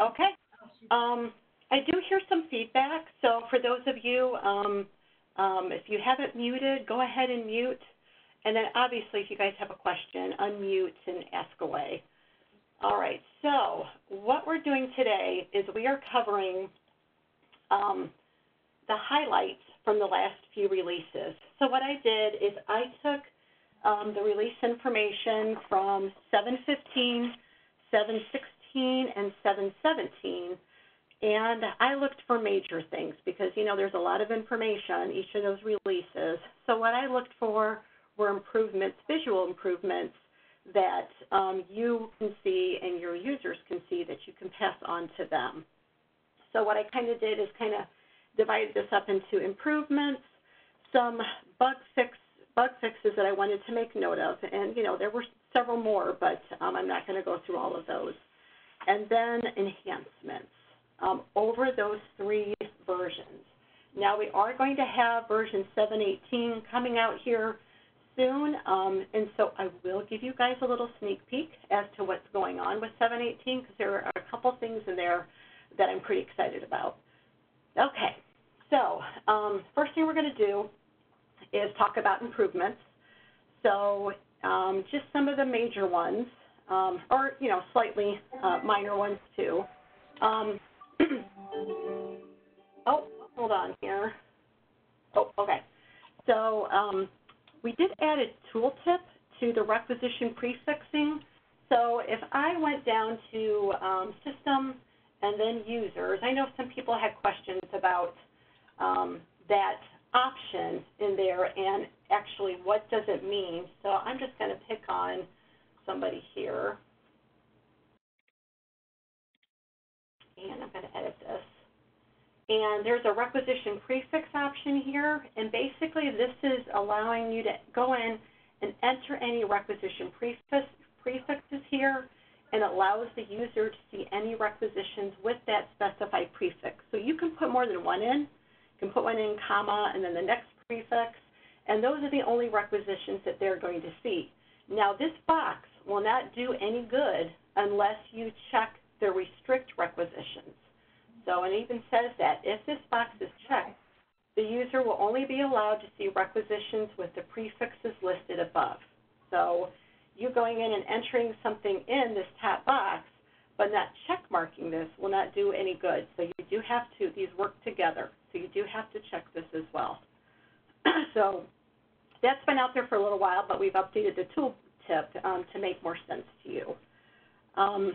Okay. Um, I do hear some feedback, so for those of you, um, um, if you haven't muted, go ahead and mute. And then obviously, if you guys have a question, unmute and ask away. All right, so what we're doing today is we are covering um, the highlights from the last few releases. So what I did is I took um, the release information from 715, 716, and 717, and I looked for major things because, you know, there's a lot of information on each of those releases. So what I looked for were improvements, visual improvements that um, you can see and your users can see that you can pass on to them. So what I kind of did is kind of divided this up into improvements, some bug fix bug fixes that I wanted to make note of, and you know there were several more, but um, I'm not going to go through all of those. And then enhancements um, over those three versions. Now we are going to have version 718 coming out here soon, um, and so I will give you guys a little sneak peek as to what's going on with 718 because there are a couple things in there that I'm pretty excited about. Okay, so um, first thing we're going to do is talk about improvements. So um, just some of the major ones, or you know, slightly uh, minor ones too. Um, oh, hold on here. Oh, okay. So um, we did add a tooltip to the requisition prefixing. So if I went down to um, system and then users, I know some people had questions about um, that option in there and actually what does it mean. So I'm just going to pick on somebody here. And I'm going to edit this. And there's a requisition prefix option here. And basically this is allowing you to go in and enter any requisition prefix, prefixes here and allows the user to see any requisitions with that specified prefix. So you can put more than one in. You can put one in comma and then the next prefix, and those are the only requisitions that they're going to see. Now this box will not do any good unless you check the restrict requisitions. So it even says that if this box is checked, the user will only be allowed to see requisitions with the prefixes listed above. So you going in and entering something in this top box, but not check marking this will not do any good. So you do have to, these work together. So you do have to check this as well. so that's been out there for a little while, but we've updated the tooltip um, to make more sense to you. Um,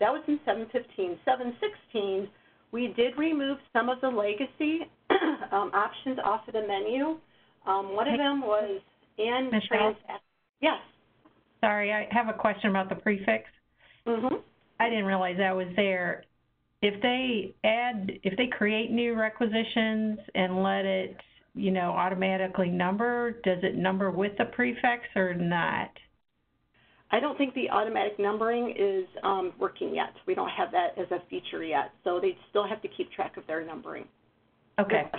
that was in 715. 716, we did remove some of the legacy um, options off of the menu. Um, one of them was in Michelle? Yes. Sorry, I have a question about the prefix. Mm-hmm. I didn't realize that was there. If they add, if they create new requisitions and let it, you know, automatically number, does it number with the prefix or not? I don't think the automatic numbering is um, working yet. We don't have that as a feature yet, so they still have to keep track of their numbering. Okay.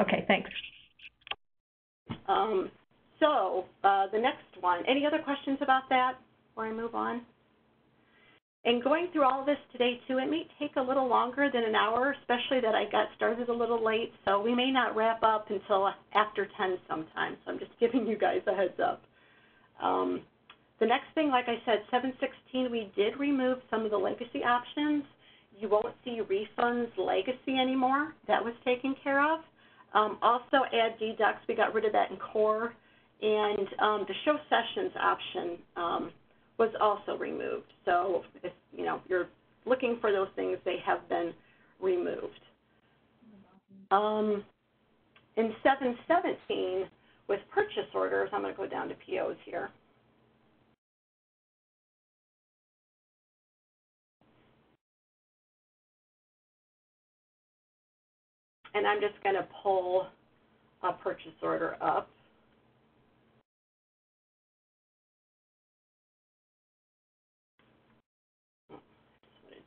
Okay, thanks. Um, so uh, the next one, any other questions about that before I move on? And going through all of this today too, it may take a little longer than an hour, especially that I got started a little late, so we may not wrap up until after 10 sometime, so I'm just giving you guys a heads up. Um, the next thing, like I said, 716, we did remove some of the legacy options. You won't see refunds legacy anymore. That was taken care of. Um, also add deducts, we got rid of that in core. And um, the show sessions option um, was also removed. So if you know you're looking for those things, they have been removed. Um, in 717, with purchase orders, I'm going to go down to POs here. And I'm just going to pull a purchase order up.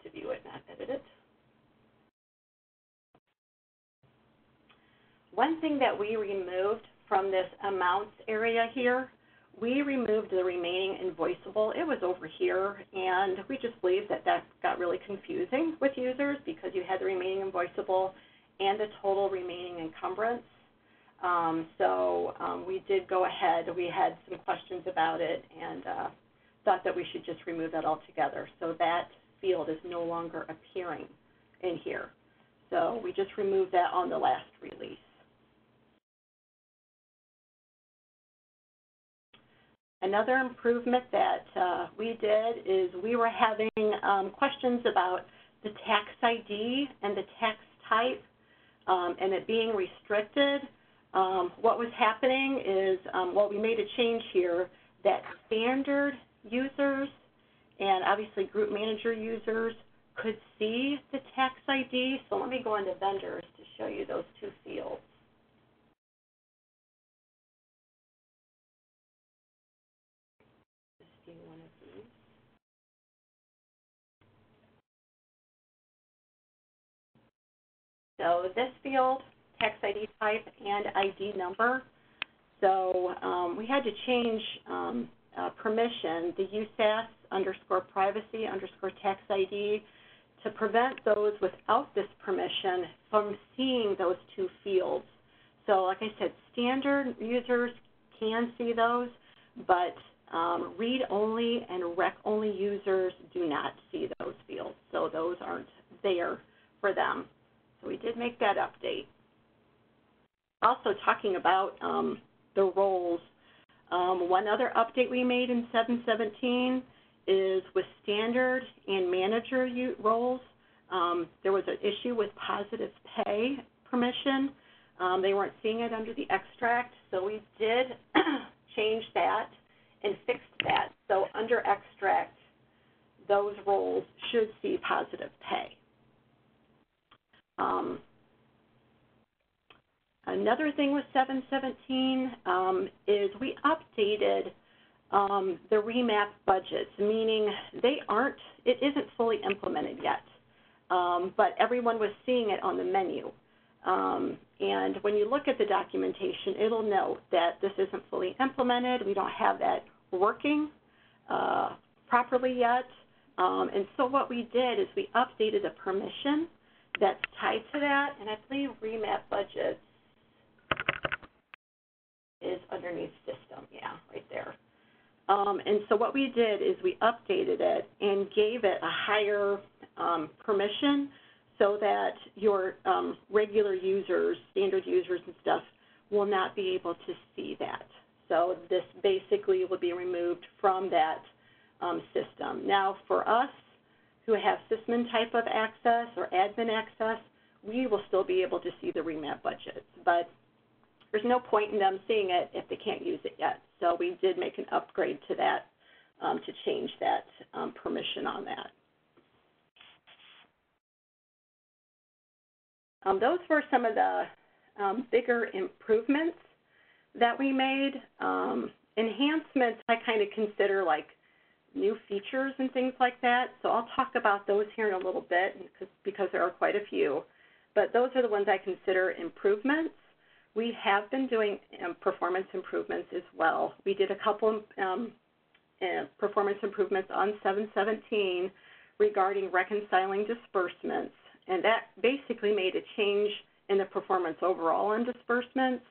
to view it, not edit it. One thing that we removed from this amounts area here we removed the remaining invoiceable. It was over here, and we just believe that that got really confusing with users because you had the remaining invoiceable and the total remaining encumbrance. Um, so um, we did go ahead. We had some questions about it and uh, thought that we should just remove that altogether. So that field is no longer appearing in here. So we just removed that on the last release. Another improvement that uh, we did is we were having um, questions about the tax ID and the tax type and it being restricted. Um, what was happening is, um, well, we made a change here that standard users and obviously group manager users could see the tax ID. So let me go into vendors to show you those two fields. So this field, tax ID type and ID number. So um, we had to change um, uh, permission, the USAS underscore privacy underscore tax ID, to prevent those without this permission from seeing those two fields. So like I said, standard users can see those, but um, read-only and rec-only users do not see those fields. So those aren't there for them. So we did make that update. Also talking about um, the roles, um, one other update we made in 717 is with standard and manager roles. Um, there was an issue with positive pay permission. Um, they weren't seeing it under the extract, so we did change that and fixed that. So under extract, those roles should see positive pay. Um, another thing with 717 um, is we updated um, the remap budgets, meaning they aren't, it isn't fully implemented yet, um, but everyone was seeing it on the menu. Um, and when you look at the documentation, it'll note that this isn't fully implemented. We don't have that working uh, properly yet. Um, and so what we did is we updated the permission that's tied to that, and I believe remap budgets is underneath system, yeah, right there. Um, and so what we did is we updated it and gave it a higher um, permission so that your um, regular users, standard users and stuff, will not be able to see that. So this basically will be removed from that um, system. Now for us, who have sysadmin type of access or admin access, we will still be able to see the remap budgets. But there's no point in them seeing it if they can't use it yet. So we did make an upgrade to that um, to change that um, permission on that. Um, those were some of the um, bigger improvements that we made. Um, enhancements I kind of consider like new features and things like that. So I'll talk about those here in a little bit because, there are quite a few. But those are the ones I consider improvements. We have been doing um, performance improvements as well. We did a couple um, uh, performance improvements on 717 regarding reconciling disbursements, and that basically made a change in the performance overall on disbursements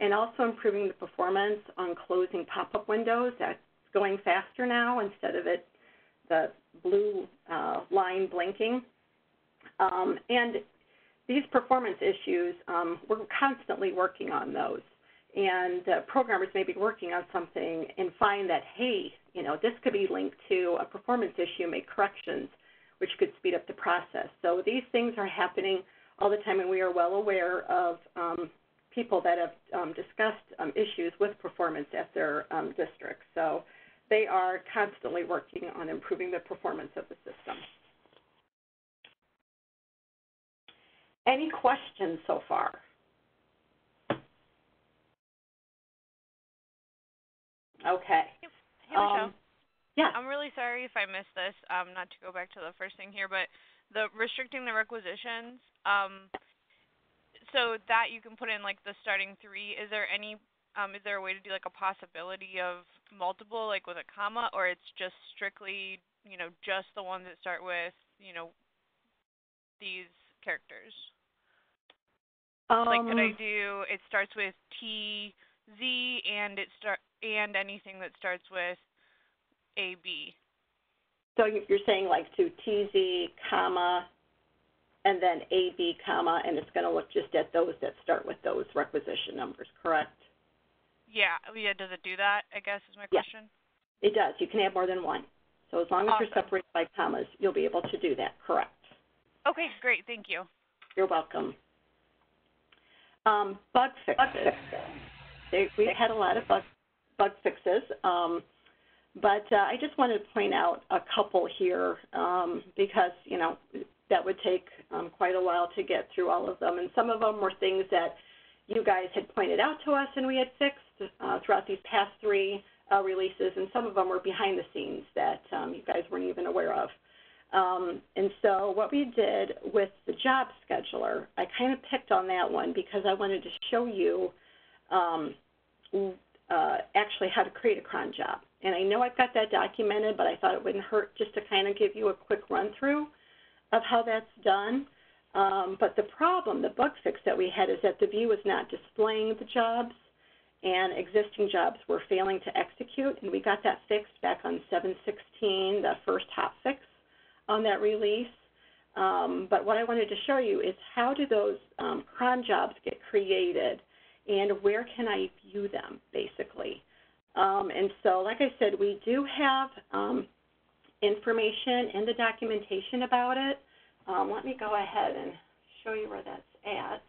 and also improving the performance on closing pop-up windows. That going faster now instead of it the blue uh, line blinking. Um, and these performance issues, um, we're constantly working on those. And uh, programmers may be working on something and find that, hey, you know, this could be linked to a performance issue, make corrections, which could speed up the process. So these things are happening all the time, and we are well aware of um, people that have um, discussed um, issues with performance at their um, districts. So they are constantly working on improving the performance of the system. Any questions so far? Okay. Hey, Michelle. Um, yeah. I'm really sorry if I missed this. Um, not to go back to the first thing here, but the restricting the requisitions. Um, so that you can put in like the starting three. Is there any um, is there a way to do like a possibility of multiple, like with a comma, or it's just strictly, you know, just the ones that start with, you know, these characters? like, could I Um, do? It starts with T Z and it start and anything that starts with A B. So you're saying like to TZ, comma, and then AB, comma, and it's going to look just at those that start with those requisition numbers, correct? Yeah, yeah. Does it do that? I guess is my Yeah. question. It does. You can have more than one. So as long as you're separated by commas, you'll be able to do that, correct? Okay, great. Thank you. You're welcome. Um, bug fixes. They, we've had a lot of bug, bug fixes, um, but uh, I just wanted to point out a couple here um, because, you know, that would take um, quite a while to get through all of them. And some of them were things that you guys had pointed out to us and we had fixed uh, throughout these past three uh, releases, and some of them were behind the scenes that um, you guys weren't even aware of. Um, and so what we did with the job scheduler, I kind of picked on that one because I wanted to show you um, uh, actually how to create a cron job. And I know I've got that documented, but I thought it wouldn't hurt just to kind of give you a quick run through of how that's done. Um, but the problem, the bug fix that we had is that the view was not displaying the jobs and existing jobs were failing to execute. And we got that fixed back on 716, the first hot fix on that release. Um, but what I wanted to show you is how do those um, cron jobs get created and where can I view them, basically. Um, and so, like I said, we do have um, information in the documentation about it. Um, let me go ahead and show you where that's at.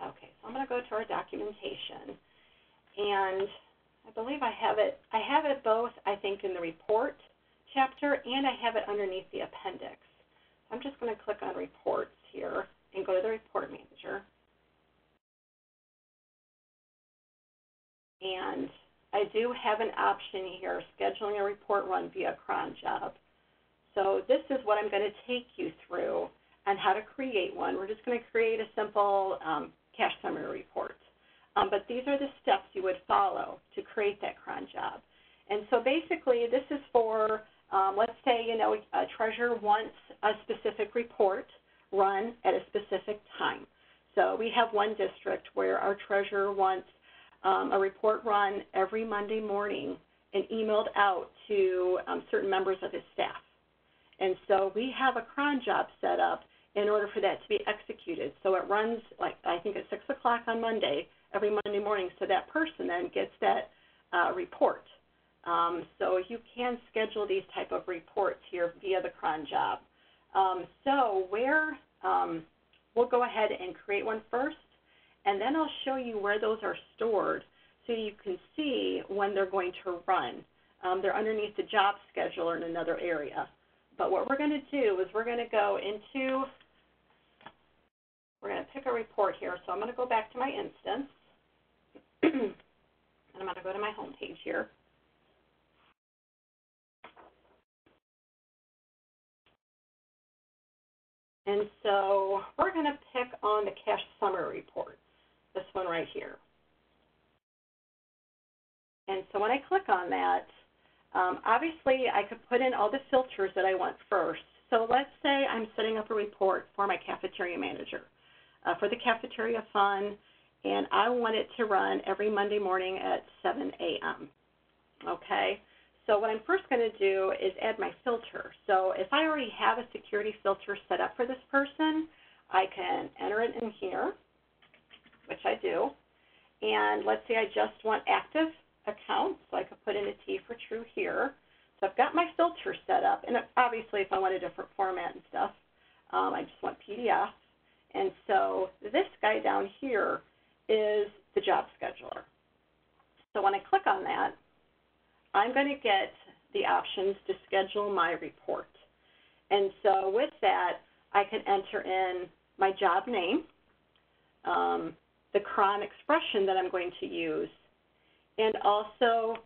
Okay, so I'm going to go to our documentation, and I believe I have it. I have it both, I think, in the report chapter, and I have it underneath the appendix. I'm just going to click on reports here and go to the report manager. And I do have an option here, scheduling a report run via cron job. So this is what I'm going to take you through on how to create one. We're just going to create a simple um, cash summary report. Um, but these are the steps you would follow to create that cron job. And so basically this is for, um, let's say, you know, a treasurer wants a specific report run at a specific time. So we have one district where our treasurer wants um, a report run every Monday morning and emailed out to um, certain members of his staff. And so we have a cron job set up in order for that to be executed. So it runs like I think at six o'clock on Monday, every Monday morning, so that person then gets that uh, report. Um, so you can schedule these type of reports here via the cron job. Um, so where um, we'll go ahead and create one first, and then I'll show you where those are stored so you can see when they're going to run. Um, they're underneath the job scheduler in another area. But what we're going to do is we're going to go into, we're going to pick a report here. So I'm going to go back to my instance, and I'm going to go to my home page here. And so we're going to pick on the cash summary reports, this one right here. And so when I click on that, um, obviously I could put in all the filters that I want first. So let's say I'm setting up a report for my cafeteria manager uh, for the cafeteria fund, and I want it to run every Monday morning at 7 a.m. Okay? So what I'm first going to do is add my filter. So if I already have a security filter set up for this person, I can enter it in here, which I do. And let's say I just want active accounts, so I could put in a T for true here. So I've got my filter set up, and obviously if I want a different format and stuff, um, I just want PDF. And so this guy down here is the job scheduler. So when I click on that, I'm going to get the options to schedule my report. And so with that, I can enter in my job name, um, the cron expression that I'm going to use, and also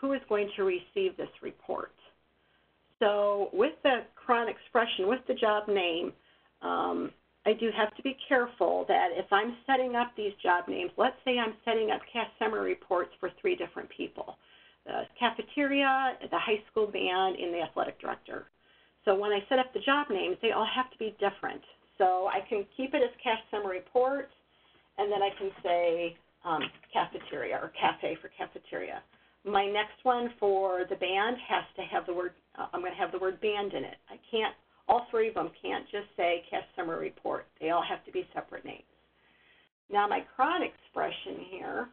who is going to receive this report. So with the Cron expression, with the job name, um, I do have to be careful that if I'm setting up these job names, let's say I'm setting up cash summary reports for three different people, the cafeteria, the high school band, and the athletic director. So when I set up the job names, they all have to be different. So I can keep it as cash summary report, and then I can say um, cafeteria or cafe for cafeteria. My next one for the band has to have the word, uh, I'm going to have the word band in it. I can't, all three of them can't just say cash summary report. They all have to be separate names. Now my cron expression here,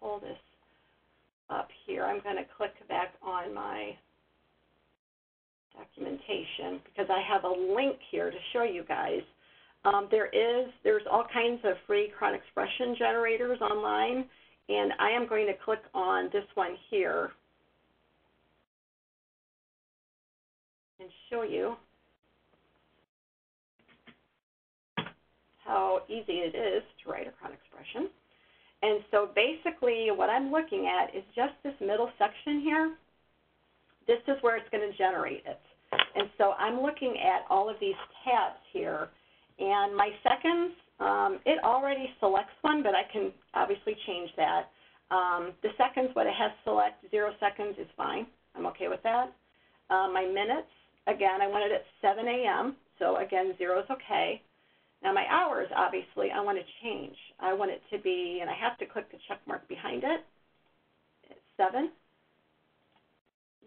pull this up here. I'm going to click back on my documentation because I have a link here to show you guys. Um, there is, there's all kinds of free cron expression generators online, and I am going to click on this one here and show you how easy it is to write a cron expression. And so basically what I'm looking at is just this middle section here. This is where it's going to generate it. And so I'm looking at all of these tabs here, and my seconds, um, it already selects one, but I can obviously change that. Um, the seconds, what it has select, zero seconds is fine. I'm okay with that. Uh, my minutes, again, I want it at 7 a.m., so again, zero is okay. Now my hours, obviously, I want to change. I want it to be, and I have to click the check mark behind it. It's 7.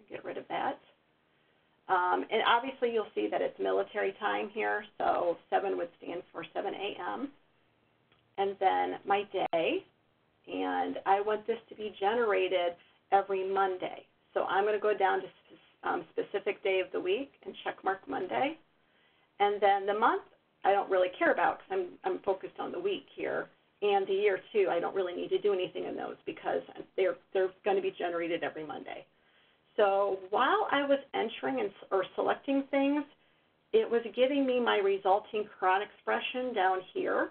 Get rid of that. Um, and obviously you'll see that it's military time here, so 7 would stand for 7 a.m. And then my day, and I want this to be generated every Monday. So I'm going to go down to um, specific day of the week and check mark Monday. And then the month, I don't really care about because I'm, I'm focused on the week here. And the year, too, I don't really need to do anything in those because they're, they're going to be generated every Monday. So while I was entering and, or selecting things, it was giving me my resulting cron expression down here.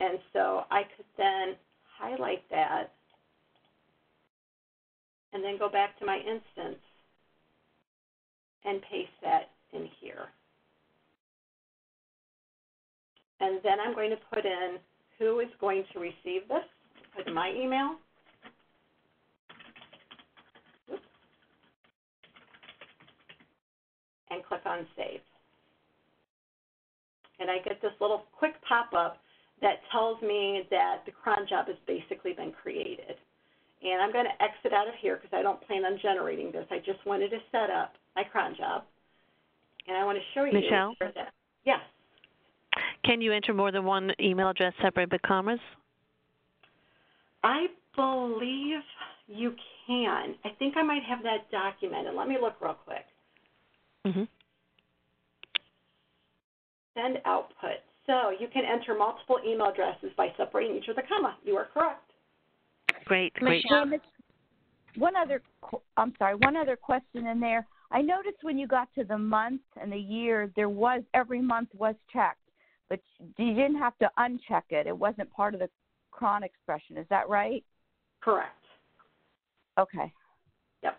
And so I could then highlight that and then go back to my instance and paste that in here. And then I'm going to put in who is going to receive this, put my email. and click on Save. And I get this little quick pop-up that tells me that the cron job has basically been created. And I'm going to exit out of here because I don't plan on generating this. I just wanted to set up my cron job. And I want to show you Michelle? that. Yes. Can you enter more than one email address separated by commas? I believe you can. I think I might have that documented. Let me look real quick. Mm-hmm. Send output. So you can enter multiple email addresses by separating each with a comma. You are correct. Great, great. Michelle, one other, I'm sorry, one other question in there. I noticed when you got to the month and the year, there was every month was checked, but you didn't have to uncheck it. It wasn't part of the cron expression. Is that right? Correct. Okay. Yep.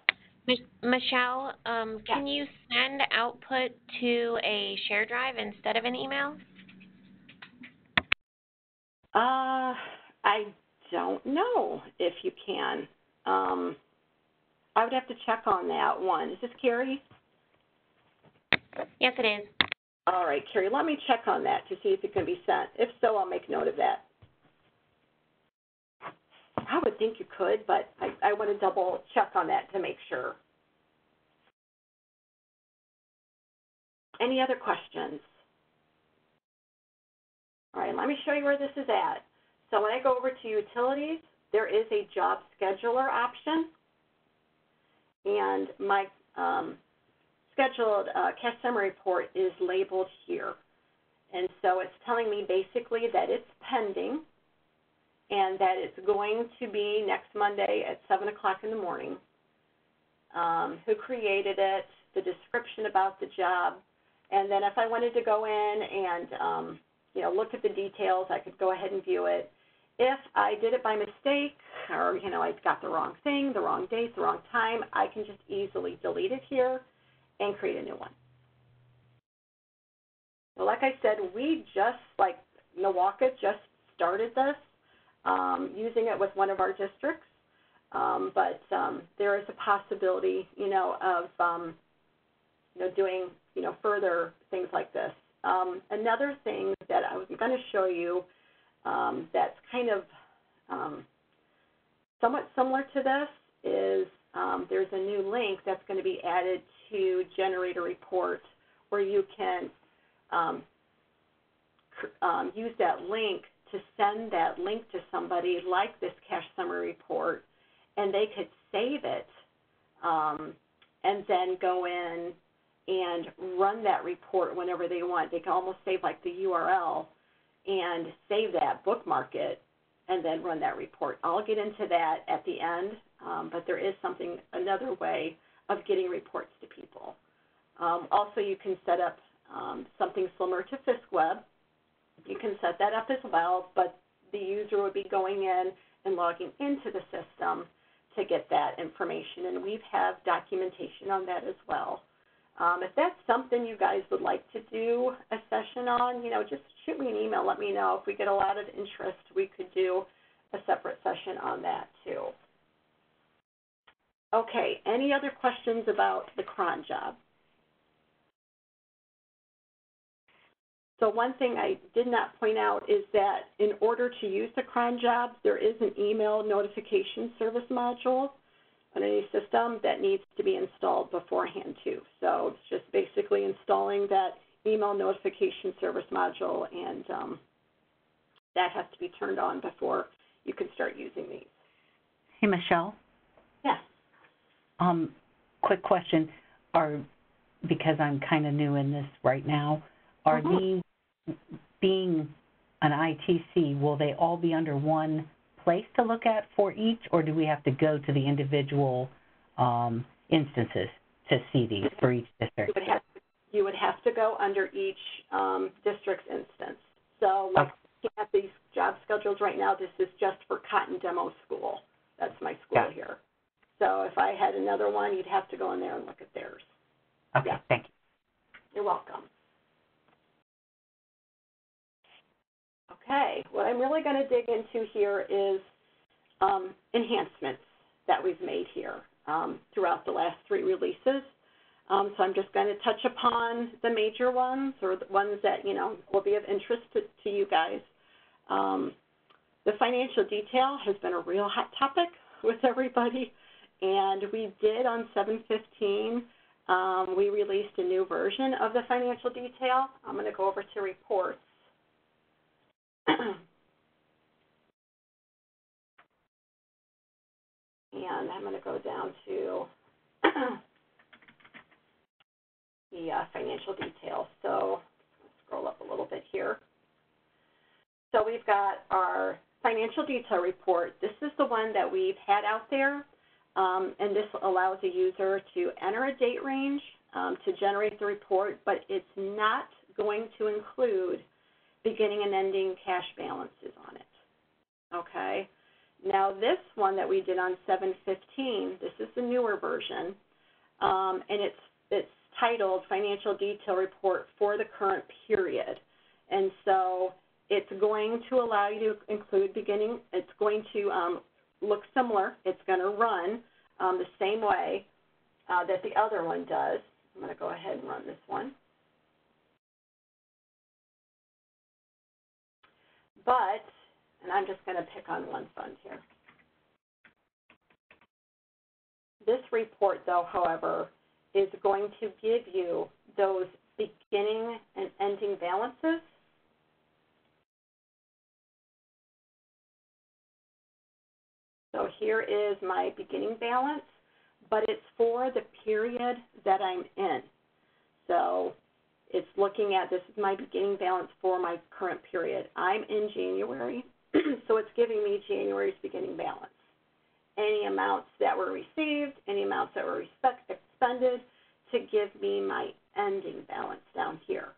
Michelle, um, can you send output to a share drive instead of an email? Uh, I don't know if you can. Um, I would have to check on that one. Is this Carrie? Yes, it is. All right, Carrie, let me check on that to see if it can be sent. If so, I'll make note of that. I would think you could, but I, I want to double check on that to make sure. Any other questions? All right, let me show you where this is at. So when I go over to utilities, there is a job scheduler option. And my um, scheduled uh, cash summary report is labeled here. And so it's telling me basically that it's pending and that it's going to be next Monday at 7 o'clock in the morning. Um, who created it, the description about the job, and then if I wanted to go in and um, you know look at the details, I could go ahead and view it. if I did it by mistake you know, I've got the wrong thing, the wrong date, the wrong time, I can just easily delete it here and create a new one. Well, like I said, we just, like Milwaukee just started this, um, using it with one of our districts. Um, but um, there is a possibility, you know, of, um, you know, doing, you know, further things like this. Um, another thing that I was going to show you um, that's kind of um, somewhat similar to this is um, there's a new link that's going to be added to generate a report where you can um, um, use that link to send that link to somebody like this cash summary report, and they could save it um, and then go in and run that report whenever they want. They can almost save like the URL and save that, bookmark it, and then run that report. I'll get into that at the end, um, but there is something, another way of getting reports to people. Um, also, you can set up um, something similar to FiscWeb. You can set that up as well, but the user would be going in and logging into the system to get that information, and we have documentation on that as well. Um, if that's something you guys would like to do a session on, you know, just shoot me an email. Let me know. If we get a lot of interest, we could do a separate session on that too. Okay, any other questions about the cron job? So one thing I did not point out is that in order to use the cron job, there is an email notification service module on any system that needs to be installed beforehand too. So it's just basically installing that email notification service module and um, that has to be turned on before you can start using these. Hey, Michelle. Yes. Um, quick question. Are because I'm kind of new in this right now, are Mhm. these being an ITC, will they all be under one place to look at for each, or do we have to go to the individual um, instances to see these for each You district? would have, you would have to go under each um, district's instance. So like looking at these job schedules right now, this is just for Cotton Demo School. That's my school it. here. So if I had another one, you'd have to go in there and look at theirs. Okay, yeah. thank you. You're welcome. Okay, what I'm really going to dig into here is um, enhancements that we've made here um, throughout the last three releases. Um, so I'm just going to touch upon the major ones or the ones that, you know, will be of interest to, to you guys. Um, the financial detail has been a real hot topic with everybody, and we did on 715 um, we released a new version of the financial detail. I'm going to go over to reports. and I'm going to go down to the uh, financial details. So scroll up a little bit here. So we've got our financial detail report. This is the one that we've had out there um, and this allows a user to enter a date range um, to generate the report, but it's not going to include beginning and ending cash balances on it. Okay? Now this one that we did on 715, this is the newer version, um, and it's, it's titled Financial Detail Report for the Current Period. And so it's going to allow you to include beginning, it's going to um, look similar. It's going to run um, the same way uh, that the other one does. I'm going to go ahead and run this one. But, and I'm just going to pick on one fund here. This report, though, however, is going to give you those beginning and ending balances So here is my beginning balance, but it's for the period that I'm in. So it's looking at this is my beginning balance for my current period. I'm in January, so it's giving me January's beginning balance. Any amounts that were received, any amounts that were respect, expended to give me my ending balance down here.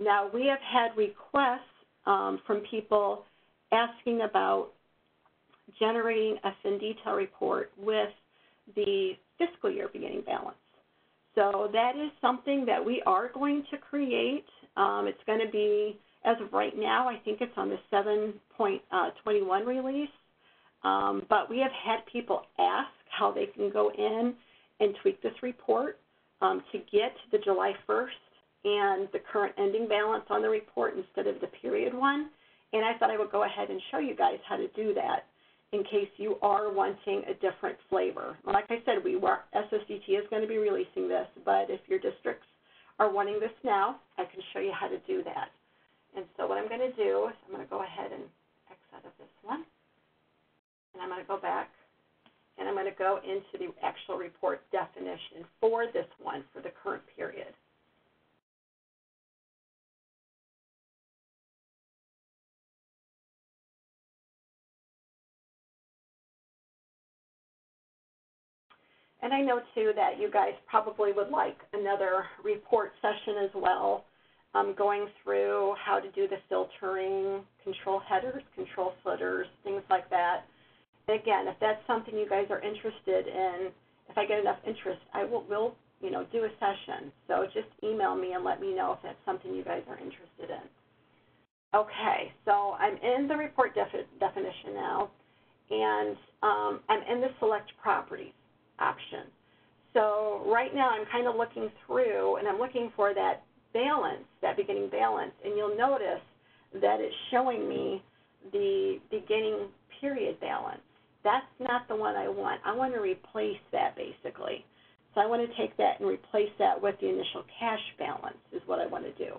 Now, we have had requests um, from people asking about generating a fin detail report with the fiscal year beginning balance. So that is something that we are going to create. Um, it's going to be, as of right now, I think it's on the 7.21 uh, release. Um, but we have had people ask how they can go in and tweak this report um, to get the July 1st and the current ending balance on the report instead of the period one. And I thought I would go ahead and show you guys how to do that in case you are wanting a different flavor. Like I said, we were, SSDT is going to be releasing this, but if your districts are wanting this now, I can show you how to do that. And so what I'm going to do is I'm going to go ahead and X out of this one. And I'm going to go back and I'm going to go into the actual report definition for this one for the current period. And I know too that you guys probably would like another report session as well, um, going through how to do the filtering, control headers, control footers, things like that. And again, if that's something you guys are interested in, if I get enough interest, I will, will you know, do a session. So just email me and let me know if that's something you guys are interested in. Okay, so I'm in the report defi definition now, and um, I'm in the select properties option. So right now I'm kind of looking through and I'm looking for that balance, that beginning balance, and you'll notice that it's showing me the beginning period balance. That's not the one I want. I want to replace that basically. So I want to take that and replace that with the initial cash balance is what I want to do.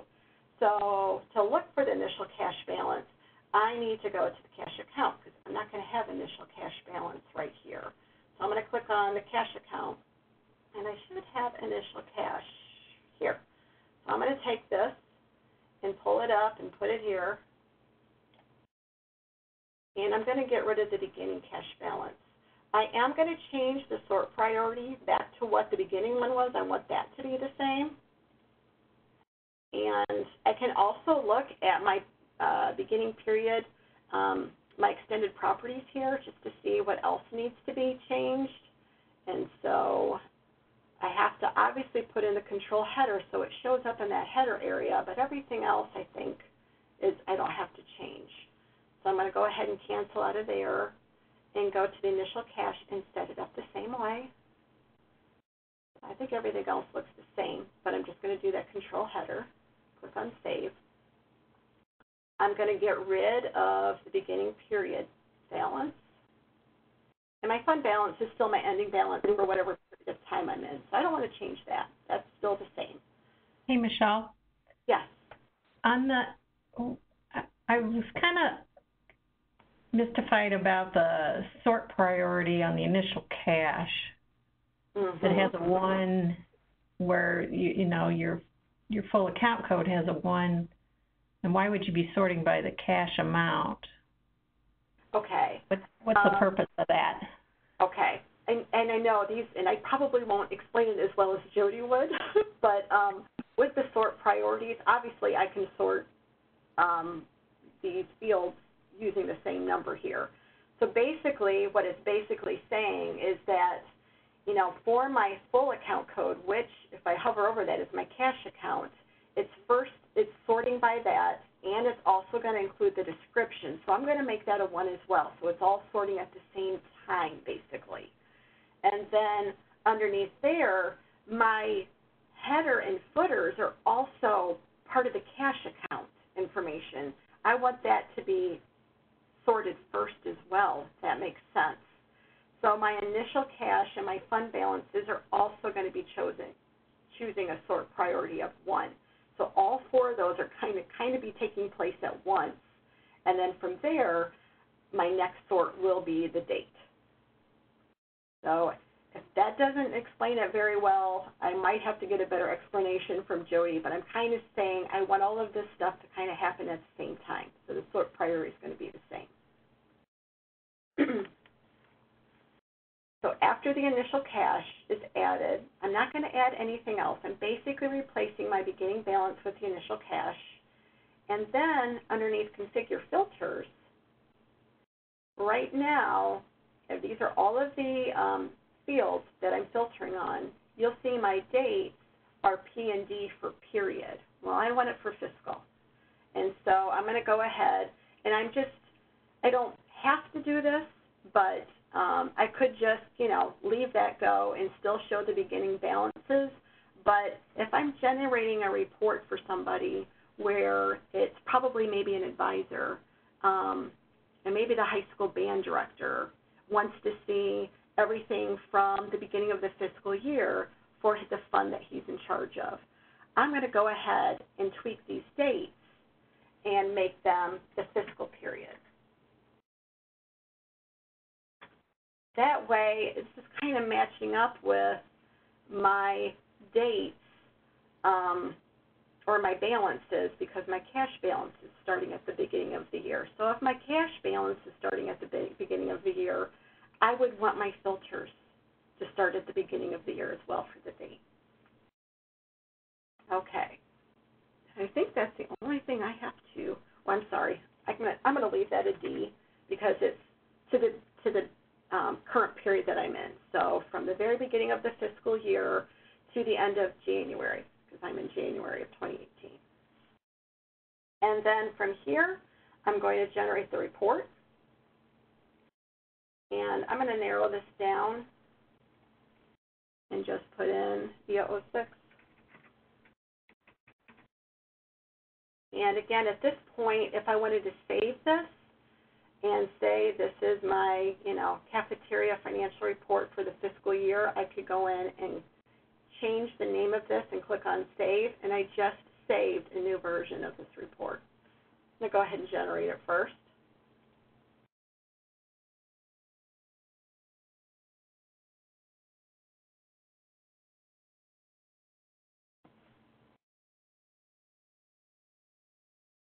So to look for the initial cash balance, I need to go to the cash account because I'm not going to have initial cash balance right here. So I'm going to click on the cash account, and I should have initial cash here. So I'm going to take this and pull it up and put it here. And I'm going to get rid of the beginning cash balance. I am going to change the sort priority back to what the beginning one was. I want that to be the same. And I can also look at my uh, beginning period um, my extended properties here just to see what else needs to be changed. And so I have to obviously put in the control header so it shows up in that header area, but everything else I think is I don't have to change. So I'm going to go ahead and cancel out of there and go to the initial cash and set it up the same way. I think everything else looks the same, but I'm just going to do that control header. Click on Save. I'm going to get rid of the beginning period balance. And my fund balance is still my ending balance for whatever period of time I'm in. So I don't want to change that. That's still the same. Hey, Michelle. Yes. On the, I was kind of mystified about the sort priority on the initial cash. Mm-hmm. It has a one where you you know your your full account code has a one and why would you be sorting by the cash amount? Okay. What's, what's the Um, purpose of that? Okay. And, and I know these, and I probably won't explain it as well as Jody would, but um, with the sort priorities, obviously I can sort um, these fields using the same number here. So basically, what it's basically saying is that, you know, for my full account code, which if I hover over that is my cash account, it's first, it's sorting by that, and it's also going to include the description. So I'm going to make that a 1 as well. So it's all sorting at the same time, basically. And then underneath there, my header and footers are also part of the cash account information. I want that to be sorted first as well, if that makes sense. So my initial cash and my fund balances are also going to be chosen, choosing a sort priority of 1. So all four of those are kind of kind of be taking place at once, and then from there, my next sort will be the date. So if that doesn't explain it very well, I might have to get a better explanation from Jody, but I'm kind of saying I want all of this stuff to kind of happen at the same time. So the sort priority is going to be the same. So after the initial cash is added, I'm not going to add anything else. I'm basically replacing my beginning balance with the initial cash. And then underneath configure filters, right now, these are all of the um, fields that I'm filtering on, you'll see my dates are P and D for period. Well, I want it for fiscal. And so I'm going to go ahead, and I'm just, I don't have to do this, but um, I could just, you know, leave that go and still show the beginning balances. But if I'm generating a report for somebody where it's probably maybe an advisor, um, and maybe the high school band director wants to see everything from the beginning of the fiscal year for the fund that he's in charge of. I'm going to go ahead and tweak these dates and make them the fiscal period. That way, it's just kind of matching up with my dates um, or my balances because my cash balance is starting at the beginning of the year. So if my cash balance is starting at the beginning of the year, I would want my filters to start at the beginning of the year as well for the date. Okay. I think that's the only thing I have to, well, I'm sorry. I'm going to I'm to leave that a D because it's to the, to the um, current period that I'm in. So from the very beginning of the fiscal year to the end of January, because I'm in January of 2018. And then from here, I'm going to generate the report. And I'm going to narrow this down and just put in EO 06. And again, at this point, if I wanted to save this and say this is my, you know, cafeteria financial report for the fiscal year, I could go in and change the name of this and click on Save, and I just saved a new version of this report. I'm going to go ahead and generate it first.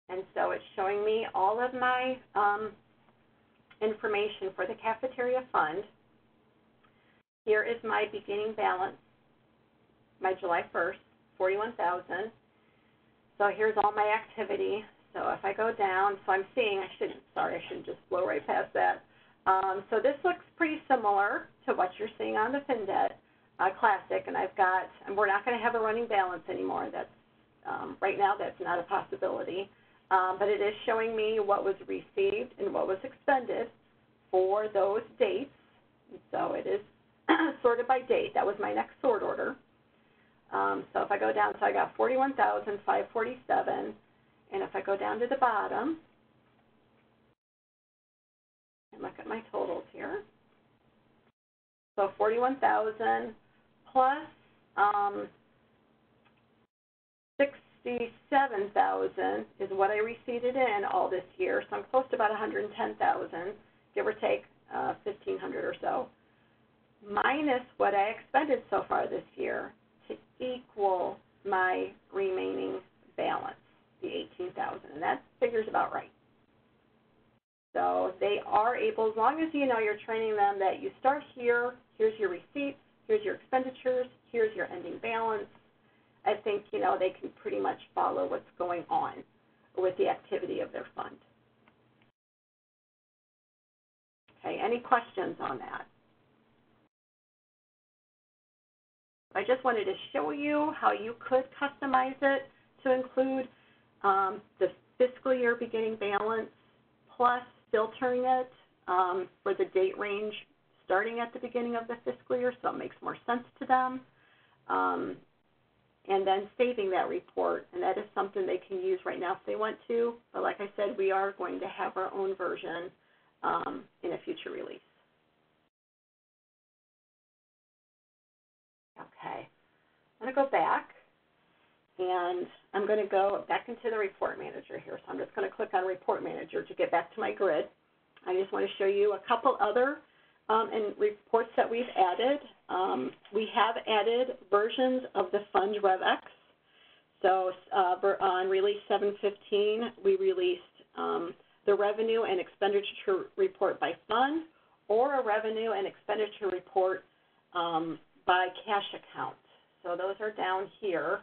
And so it's showing me all of my um, information for the cafeteria fund. Here is my beginning balance, my July 1st, 41,000. So here's all my activity. So if I go down, so I'm seeing, I shouldn't, sorry, I shouldn't just blow right past that. Um, so this looks pretty similar to what you're seeing on the FINDET uh, Classic, and I've got, and we're not going to have a running balance anymore. That's um, right now that's not a possibility. Um, but it is showing me what was received and what was expended for those dates. So it is sorted by date. That was my next sort order. Um, so if I go down, so I got 41,547, and if I go down to the bottom and look at my totals here, so 41,000 plus um, 67,000 is what I received in all this year, so I'm close to about 110,000, give or take uh, 1,500 or so, minus what I expended so far this year to equal my remaining balance, the 18,000, and that figure's about right. So they are able, as long as you know you're training them that you start here, here's your receipts, here's your expenditures, here's your ending balance, I think, you know, they can pretty much follow what's going on with the activity of their fund. Okay, any questions on that? I just wanted to show you how you could customize it to include um, the fiscal year beginning balance plus filtering it um, for the date range starting at the beginning of the fiscal year so it makes more sense to them. Um, and then saving that report. And that is something they can use right now if they want to. But like I said, we are going to have our own version um, in a future release. Okay, I'm going to go back and I'm going to go back into the report manager here. So I'm just going to click on report manager to get back to my grid. I just want to show you a couple other and reports that we've added. Um, we have added versions of the Fund RevX. So uh, on release 715, we released um, the revenue and expenditure report by fund or a revenue and expenditure report um, by cash account. So those are down here.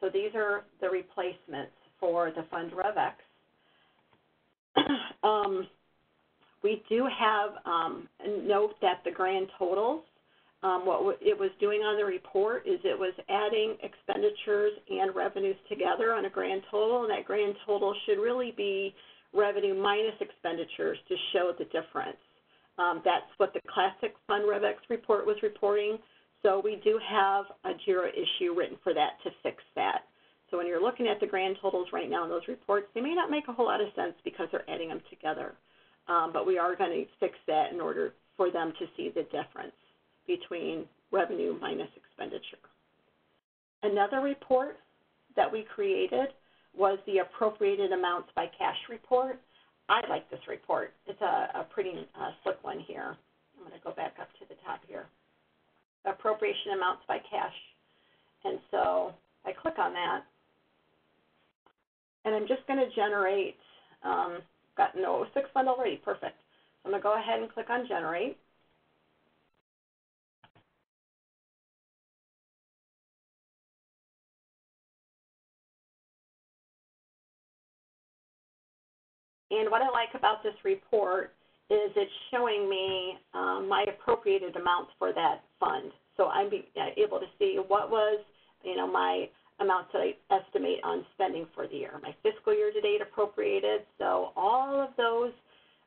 So these are the replacements for the Fund RevX. um, we do have um, a note that the grand totals, um, what w- it was doing on the report is it was adding expenditures and revenues together on a grand total, and that grand total should really be revenue minus expenditures to show the difference. Um, that's what the classic Fund RevEx report was reporting. So we do have a JIRA issue written for that to fix that. So when you're looking at the grand totals right now in those reports, they may not make a whole lot of sense because they're adding them together. Um, but we are going to fix that in order for them to see the difference between revenue minus expenditure. Another report that we created was the appropriated amounts by cash report. I like this report. It's a, a pretty uh, slick one here. I'm going to go back up to the top here. Appropriation amounts by cash. And so I click on that, and I'm just going to generate, um, got no 06 fund already, perfect. I'm going to go ahead and click on generate. And what I like about this report is it's showing me um, my appropriated amounts for that fund. So I'm be, uh, able to see what was, you know, my amounts that I estimate on spending for the year, my fiscal year to date appropriated. So all of those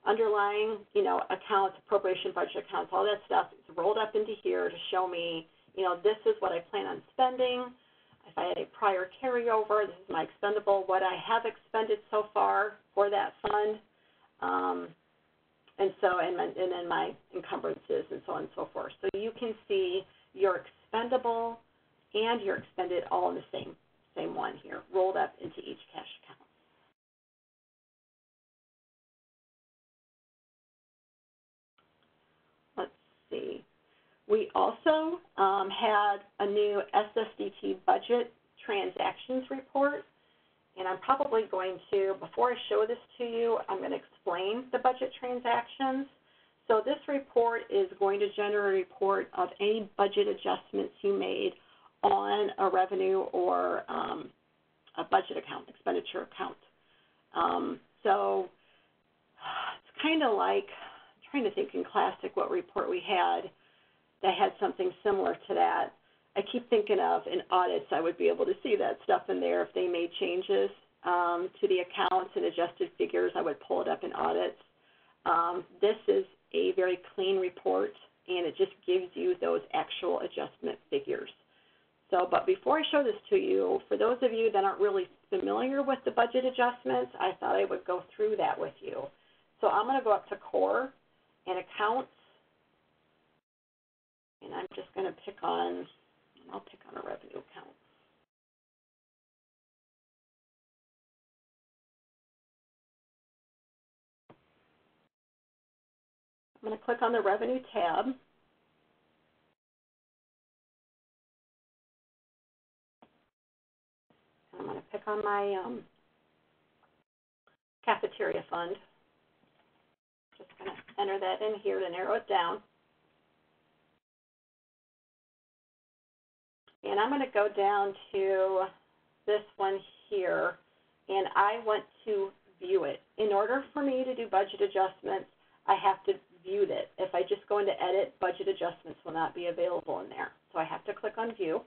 underlying, you know, accounts, appropriation budget accounts, all that stuff is rolled up into here to show me, you know, this is what I plan on spending. If I had a prior carryover, this is my expendable, what I have expended so far for that fund. Um, and so, and, and then my encumbrances and so on and so forth. So you can see your expendable and your expended all in the same, same one here, rolled up into each cash account. Let's see. We also um, had a new SSDT budget transactions report. And I'm probably going to, before I show this to you, I'm going to explain the budget transactions. So this report is going to generate a report of any budget adjustments you made on a revenue or um, a budget account, expenditure account. Um, so it's kind of like, I'm trying to think in classic what report we had that had something similar to that. I keep thinking of in audits, I would be able to see that stuff in there if they made changes um, to the accounts and adjusted figures. I would pull it up in audits. Um, this is a very clean report, and it just gives you those actual adjustment figures. So, but before I show this to you, for those of you that aren't really familiar with the budget adjustments, I thought I would go through that with you. So I'm going to go up to Core and Accounts, and I'm just going to pick on I'll pick on a revenue account. I'm going to click on the Revenue tab. I'm going to pick on my um, cafeteria fund. Just going to enter that in here to narrow it down. And I'm going to go down to this one here, and I want to view it. In order for me to do budget adjustments, I have to view it. If I just go into edit, budget adjustments will not be available in there. So I have to click on view.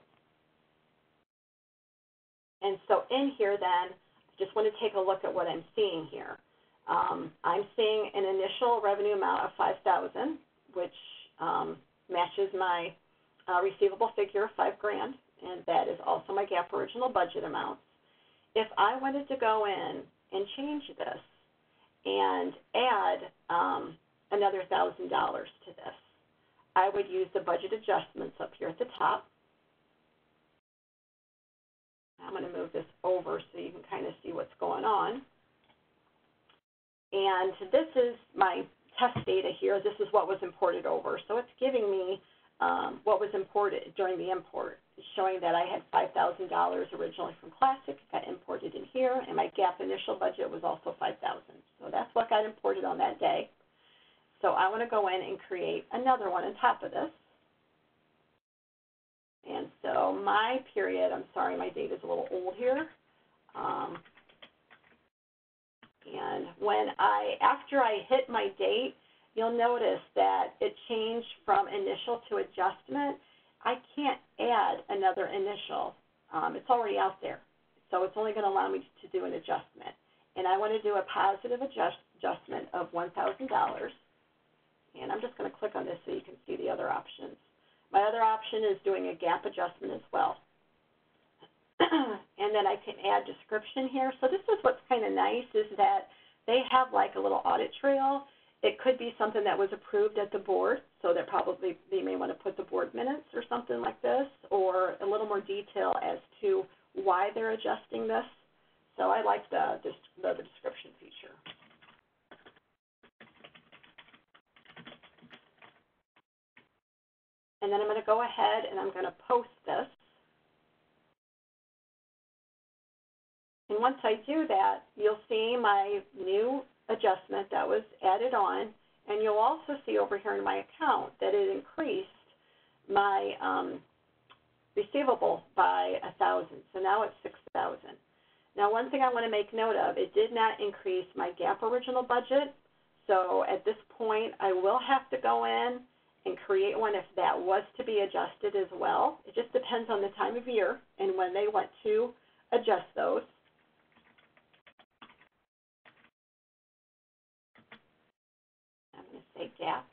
And so in here then, I just want to take a look at what I'm seeing here. Um, I'm seeing an initial revenue amount of 5000 which um, matches my uh, receivable figure of five grand, and that is also my GAAP original budget amount. If I wanted to go in and change this and add um, another thousand dollars to this, I would use the budget adjustments up here at the top. I'm going to move this over so you can kind of see what's going on. And this is my test data here. This is what was imported over. So it's giving me um, what was imported during the import, showing that I had $5,000 originally from Classic, got imported in here, and my GAAP initial budget was also 5000 So that's what got imported on that day. So I want to go in and create another one on top of this. And so my period, I'm sorry, my date is a little old here. Um, and when I, after I hit my date, you'll notice that it changed from initial to adjustment. I can't add another initial. Um, it's already out there. So it's only going to allow me to do an adjustment. And I want to do a positive adjust, adjustment of $1,000. And I'm just going to click on this so you can see the other options. My other option is doing a GAAP adjustment as well. and then I can add description here. So this is what's kind of nice is that they have like a little audit trail. It could be something that was approved at the board, so that probably they may want to put the board minutes or something like this, or a little more detail as to why they're adjusting this. So I like the, the, the description feature. And then I'm going to go ahead and I'm going to post this. And once I do that, you'll see my new adjustment that was added on, and you'll also see over here in my account that it increased my um, receivable by a thousand. So now it's six thousand. Now, one thing I want to make note of, it did not increase my GAAP original budget. So at this point, I will have to go in and create one if that was to be adjusted as well. It just depends on the time of year and when they want to adjust those. I'm going to say GAAP.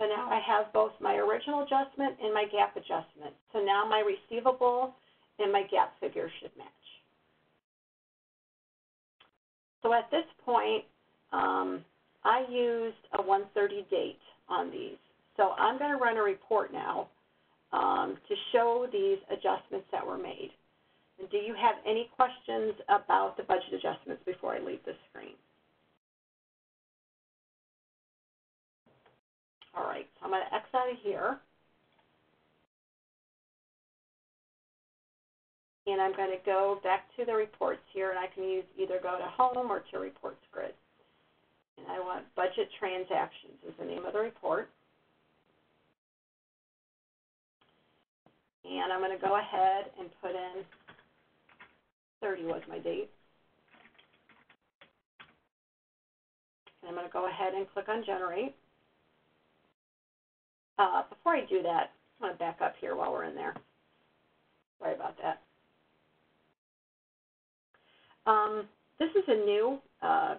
So now I have both my original adjustment and my GAAP adjustment. So now my receivable and my GAAP figure should match. So at this point, um, I used a 130 date on these. So I'm going to run a report now um, to show these adjustments that were made. And do you have any questions about the budget adjustments before I leave the screen? All right, so I'm going to X out of here. And I'm going to go back to the reports here, and I can use either go to Home or to Reports Grid. And I want Budget Transactions is the name of the report. And I'm going to go ahead and put in 30 was my date. And I'm going to go ahead and click on Generate. Uh, before I do that, I want to back up here while we're in there. Sorry about that. Um, this is a new uh,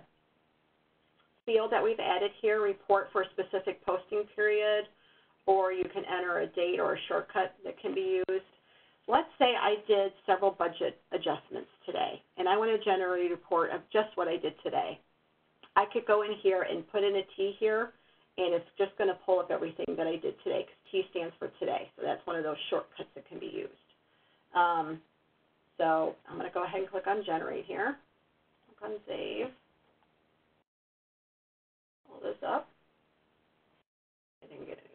field that we've added here, report for a specific posting period, or you can enter a date or a shortcut that can be used. Let's say I did several budget adjustments today, and I want to generate a report of just what I did today. I could go in here and put in a T here, and it's just going to pull up everything that I did today because T stands for today. So that's one of those shortcuts that can be used. Um, so I'm going to go ahead and click on Generate here. Click on Save. Pull this up. I didn't get anything.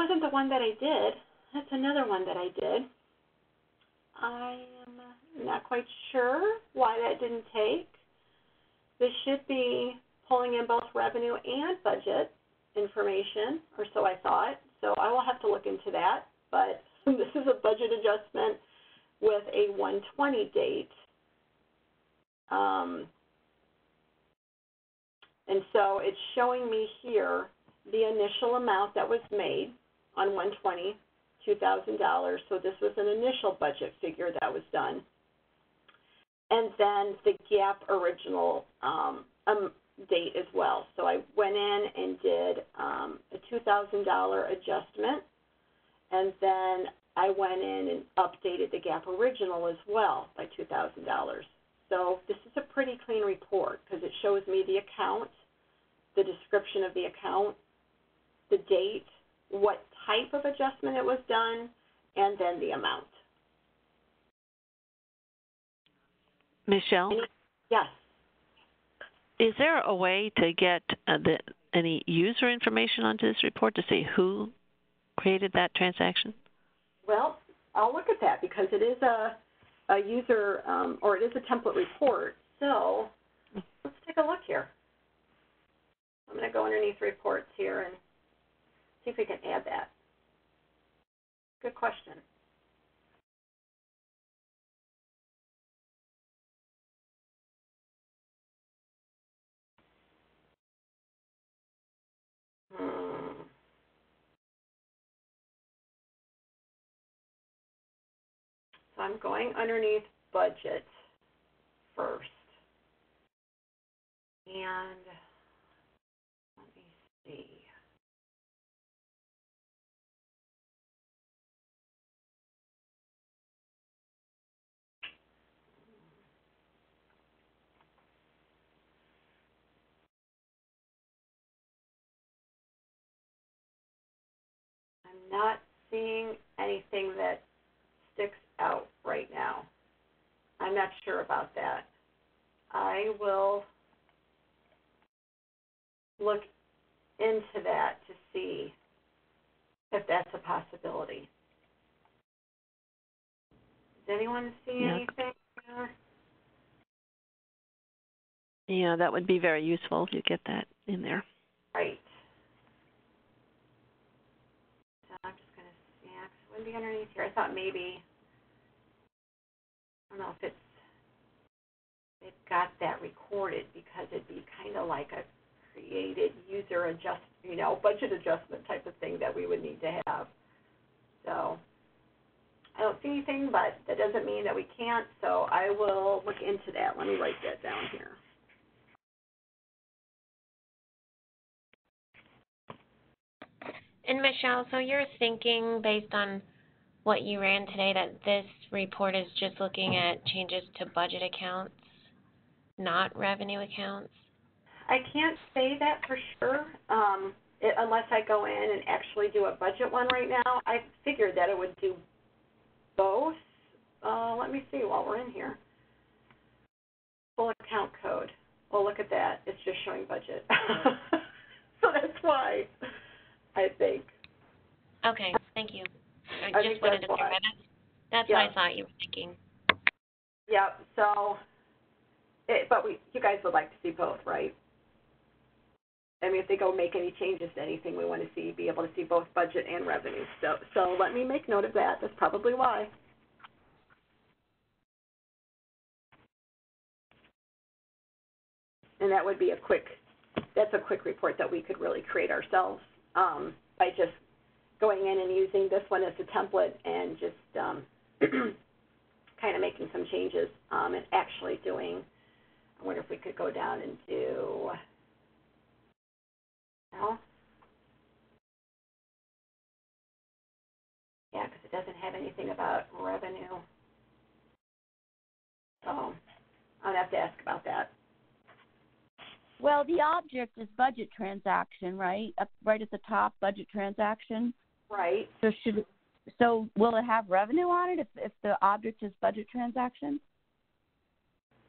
Wasn't the one that I did. That's another one that I did. I am not quite sure why that didn't take. This should be pulling in both revenue and budget information, or so I thought. So I will have to look into that. But this is a budget adjustment with a 120 date. Um, and so it's showing me here the initial amount that was made on 120, $2,000. So this was an initial budget figure that was done. And then the GAAP original um, um, date as well. So I went in and did um, a $2,000 adjustment, and then I went in and updated the GAAP original as well by $2,000. So this is a pretty clean report because it shows me the account, the description of the account, the date, what type of adjustment it was done, and then the amount. Michelle, Yes. is there a way to get uh, the, any user information onto this report to see who created that transaction? Well, I'll look at that because it is a, a user, um, or it is a template report. So let's take a look here. I'm going to go underneath reports here and see if we can add that. Good question. Hmm. So I'm going underneath budget first. And let me see. I'm not seeing anything that sticks out right now. I'm not sure about that. I will look into that to see if that's a possibility. Does anyone see Yeah. anything there? Yeah, that would be very useful if you get that in there. Right. So I'm just gonna, be underneath here. I thought maybe, I don't know if it's, they've got that recorded because it'd be kind of like a created user adjust, you know, budget adjustment type of thing that we would need to have. So, I don't see anything, but that doesn't mean that we can't, so I will look into that. Let me write that down here. And Michelle, so you're thinking based on what you ran today that this report is just looking at changes to budget accounts, not revenue accounts? I can't say that for sure, um, it, unless I go in and actually do a budget one right now. I figured that it would do both. Uh, let me see while we're in here. Full account code. Well, look at that. It's just showing budget. so that's why, I think. Okay, thank you. I I just wanted to that's clarify that. That's Yeah. what I thought you were thinking. Yep, so, it, but we, you guys would like to see both, right? I mean, if they go make any changes to anything, we want to see, be able to see both budget and revenue. So, so let me make note of that. That's probably why. And that would be a quick, that's a quick report that we could really create ourselves, um, by just going in and using this one as a template and just, um, kind of making some changes, um, and actually doing, I wonder if we could go down and do, well, yeah, because it doesn't have anything about revenue. So, I'd have to ask about that. Well, the object is budget transaction, right? Up right at the top, budget transaction. Right. So should so will it have revenue on it if if the object is budget transaction?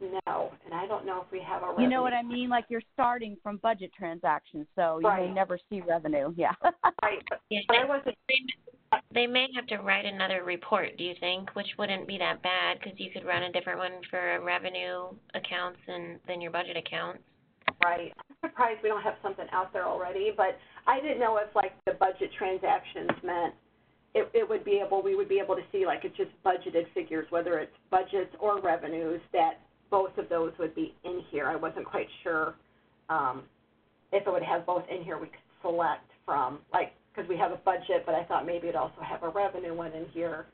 No, and I don't know if we have a revenue. You know what I mean? Like you're starting from budget transactions, so you may never see revenue. Yeah. Right, but, Yeah, but I wasn't, they, they may have to write another report, do you think? Which wouldn't be that bad because you could run a different one for revenue accounts and than your budget accounts. Right. I'm surprised we don't have something out there already, but I didn't know if like the budget transactions meant it, it would be able, we would be able to see like it's just budgeted figures, whether it's budgets or revenues, that both of those would be in here. I wasn't quite sure, um, if it would have both in here, we could select from, like, because we have a budget, but I thought maybe it'd also have a revenue one in here.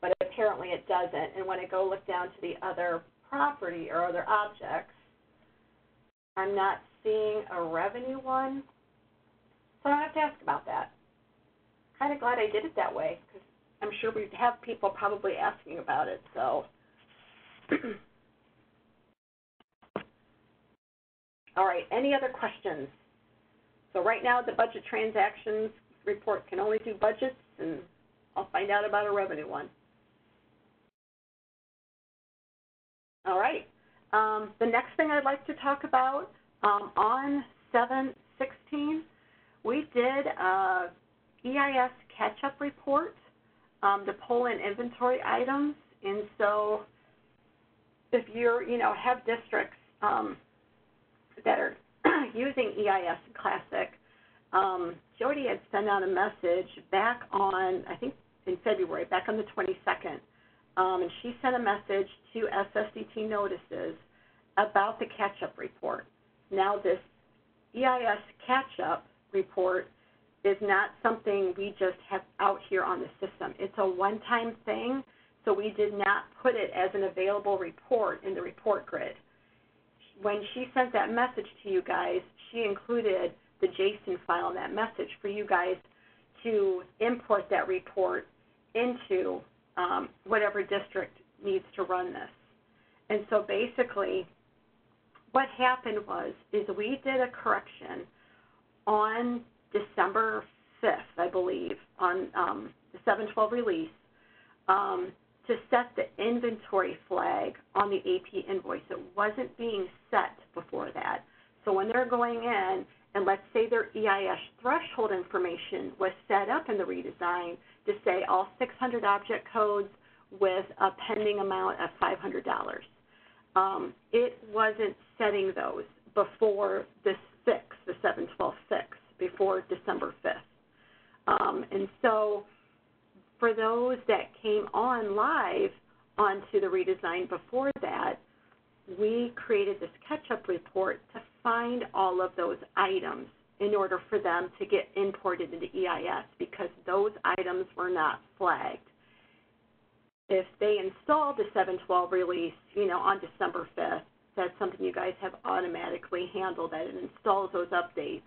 But apparently it doesn't, and when I go look down to the other property or other objects, I'm not seeing a revenue one, so I have to ask about that. Kind of glad I did it that way, because I'm sure we'd have people probably asking about it, so. All right, any other questions? So right now, the budget transactions report can only do budgets, and I'll find out about a revenue one. All right. Um, the next thing I'd like to talk about, um, on 716, we did a EIS catch-up report um, to pull in inventory items. And so if you're, you know, have districts that are using EIS Classic, um, Jody had sent out a message back on, I think in February, back on the 22nd, um, and she sent a message to SSDT notices about the catch-up report. Now this EIS catch-up report is not something we just have out here on the system. It's a one-time thing, so we did not put it as an available report in the report grid. When she sent that message to you guys, she included the JSON file in that message for you guys to import that report into um, whatever district needs to run this. And so basically, what happened was is we did a correction on December 5th, I believe, on um, the 712 release um, to set the inventory flag on the AP invoice. It wasn't being set before that. So when they're going in, and let's say their EIS threshold information was set up in the redesign to say all 600 object codes with a pending amount of $500. Um, it wasn't setting those before the 6, the 712 6, before December 5th. Um, and so for those that came on live onto the redesign before that, we created this catch-up report to find all of those items in order for them to get imported into EIS because those items were not flagged. If they installed the 712 release, you know, on December 5th, that's something you guys have automatically handled that it installs those updates.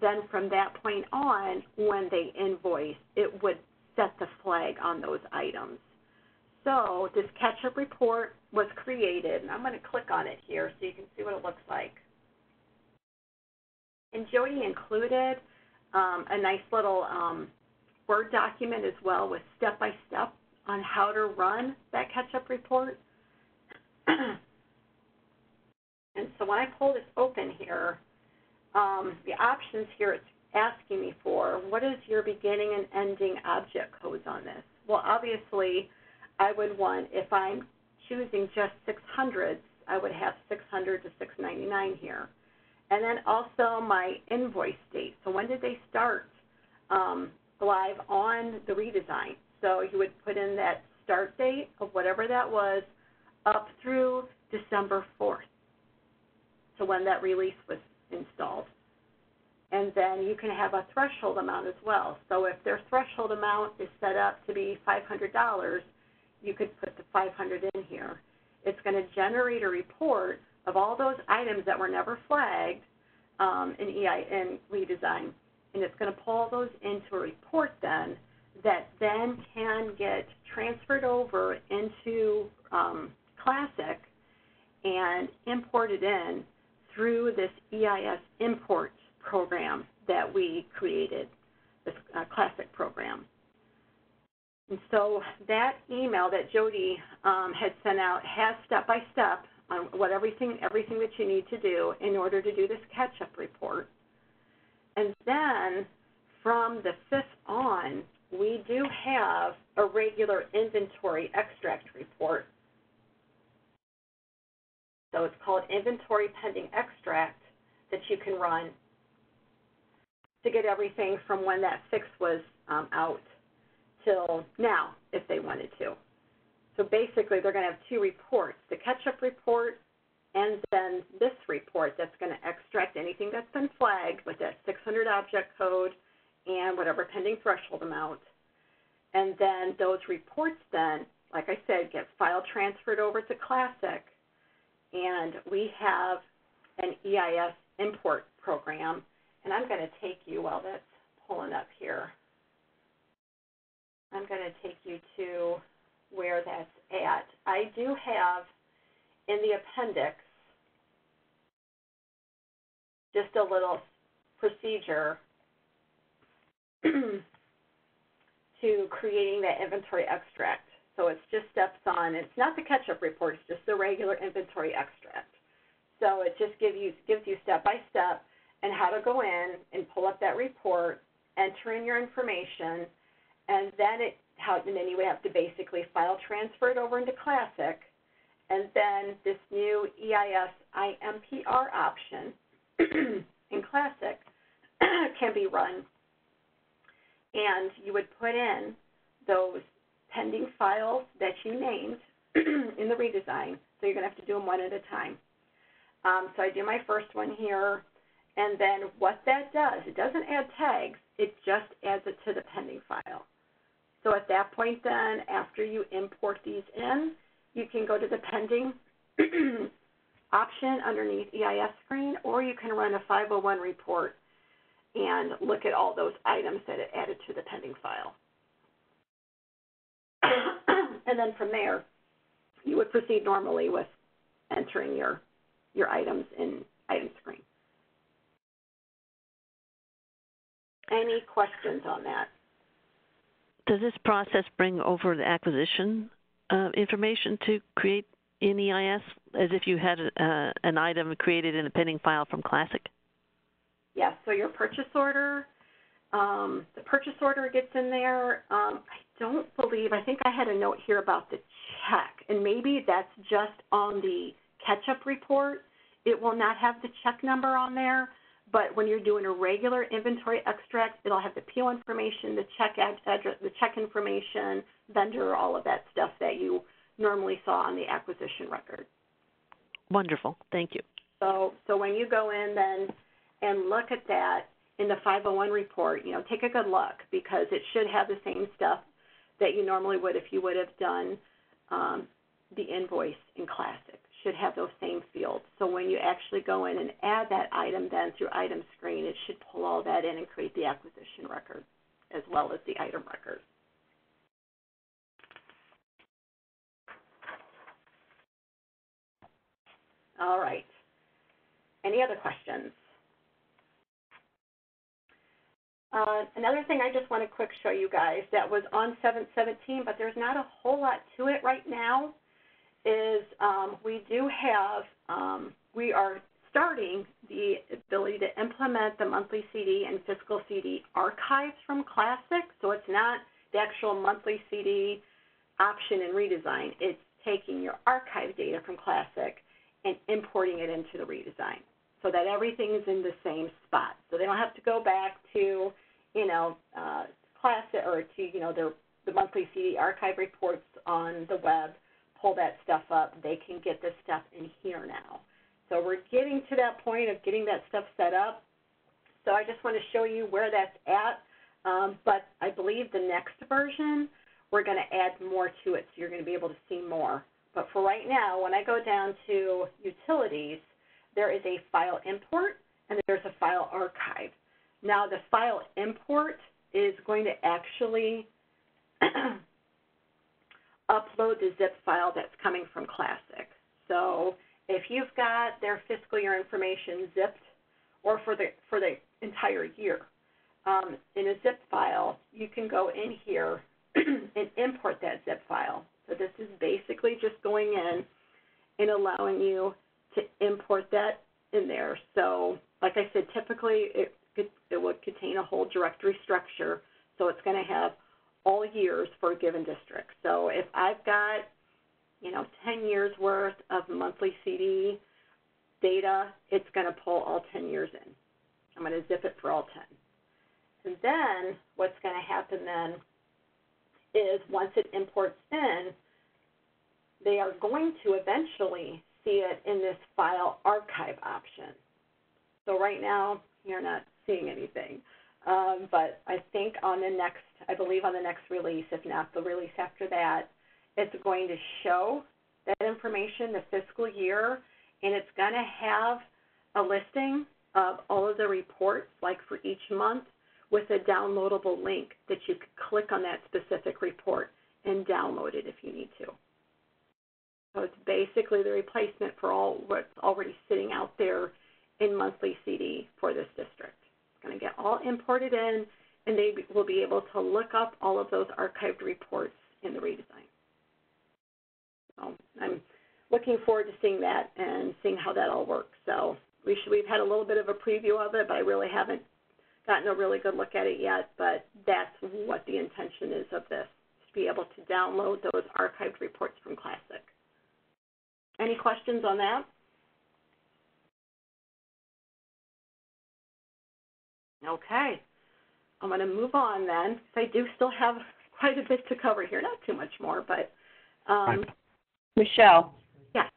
Then from that point on, when they invoice, it would set the flag on those items. So this catch-up report was created, and I'm going to click on it here so you can see what it looks like. And Jody included um, a nice little um, Word document as well with step-by-step on how to run that catch-up report. and so when I pull this open here, um, the options here it's asking me for, what is your beginning and ending object codes on this? Well, obviously, I would want, if I'm choosing just 600s, I would have 600 to 699 here. And then also my invoice date. So when did they start um, live on the redesign? So you would put in that start date of whatever that was up through December 4th. So when that release was installed. And then you can have a threshold amount as well. So if their threshold amount is set up to be $500, you could put the 500 in here. It's going to generate a report of all those items that were never flagged um, in EI in redesign, and it's going to pull those into a report then that then can get transferred over into um, Classic and imported in through this EIS import program that we created, this uh, Classic program. And so that email that Jody um, had sent out has step by step on what everything everything that you need to do in order to do this catch-up report. And then from the 5th on, we do have a regular inventory extract report. So it's called inventory pending extract that you can run to get everything from when that fix was um, out till now if they wanted to. So basically, they're going to have two reports, the catch-up report and then this report that's going to extract anything that's been flagged with that 600 object code and whatever pending threshold amount. And then those reports then, like I said, get file transferred over to Classic, and we have an EIS import program. And I'm going to take you while that's pulling up here. I'm going to take you to where that's at. I do have in the appendix just a little procedure to creating that inventory extract. So it's just steps on. It's not the catch-up report. It's just the regular inventory extract. So it just gives you gives you step by step and how to go in and pull up that report, enter in your information, and then it how and then you would have to basically file transfer it over into Classic, and then this new EIS IMPR option in Classic can be run, and you would put in those pending files that you named in the redesign. So you're going to have to do them one at a time. Um, so I do my first one here, and then what that does, it doesn't add tags, it just adds it to the pending file. So at that point then, after you import these in, you can go to the pending option underneath EIS screen, or you can run a 501 report and look at all those items that it added to the pending file. and then from there, you would proceed normally with entering your, your items in item screen. Any questions on that? Does this process bring over the acquisition uh, information to create in EIS as if you had uh, an item created in a pending file from Classic? Yes, so your purchase order, um, the purchase order gets in there. Um, I don't believe, I think I had a note here about the check, and maybe that's just on the catch-up report. It will not have the check number on there, but when you're doing a regular inventory extract, it'll have the PO information, the check address, the check information, vendor, all of that stuff that you normally saw on the acquisition record. Wonderful. Thank you. So, so when you go in then and look at that in the 501 report, you know, take a good look because it should have the same stuff that you normally would if you would have done um, the invoice in Classic. Should have those same fields. So when you actually go in and add that item then through item screen, it should pull all that in and create the acquisition record as well as the item record. All right. Any other questions? Uh, another thing I just want to quick show you guys that was on 717, but there's not a whole lot to it right now, is um, we do have, um, we are starting the ability to implement the monthly CD and fiscal CD archives from Classic. So it's not the actual monthly CD option and redesign. It's taking your archive data from Classic and importing it into the redesign so that everything is in the same spot. So they don't have to go back to, you know, uh, class or to, you know, their the monthly CD archive reports on the web, pull that stuff up. They can get this stuff in here now. So we're getting to that point of getting that stuff set up. So I just want to show you where that's at. Um, but I believe the next version, we're going to add more to it, so you're going to be able to see more. But for right now, when I go down to utilities, there is a file import and there's a file archive. Now the file import is going to actually upload the zip file that's coming from Classic. So if you've got their fiscal year information zipped or for the for the entire year um, in a zip file, you can go in here and import that zip file. So this is basically just going in and allowing you to import that in there. So like I said, typically it, it, it would contain a whole directory structure. So it's going to have all years for a given district. So if I've got, you know, 10 years worth of monthly CD data, it's going to pull all 10 years in. I'm going to zip it for all 10. And then what's going to happen then is once it imports in, they are going to eventually see it in this file archive option. So right now, you're not seeing anything. Um, but I think on the next, I believe on the next release, if not the release after that, it's going to show that information, the fiscal year, and it's going to have a listing of all of the reports, like for each month, with a downloadable link that you could click on that specific report and download it if you need to. So it's basically the replacement for all what's already sitting out there in monthly CD for this district. Imported in, and they will be able to look up all of those archived reports in the redesign. So I'm looking forward to seeing that and seeing how that all works. So we should, we've had a little bit of a preview of it, but I really haven't gotten a really good look at it yet. But that's what the intention is of this, to be able to download those archived reports from Classic. Any questions on that? Okay. I'm going to move on then. I do still have quite a bit to cover here. Not too much more, but um, Michelle. Yeah.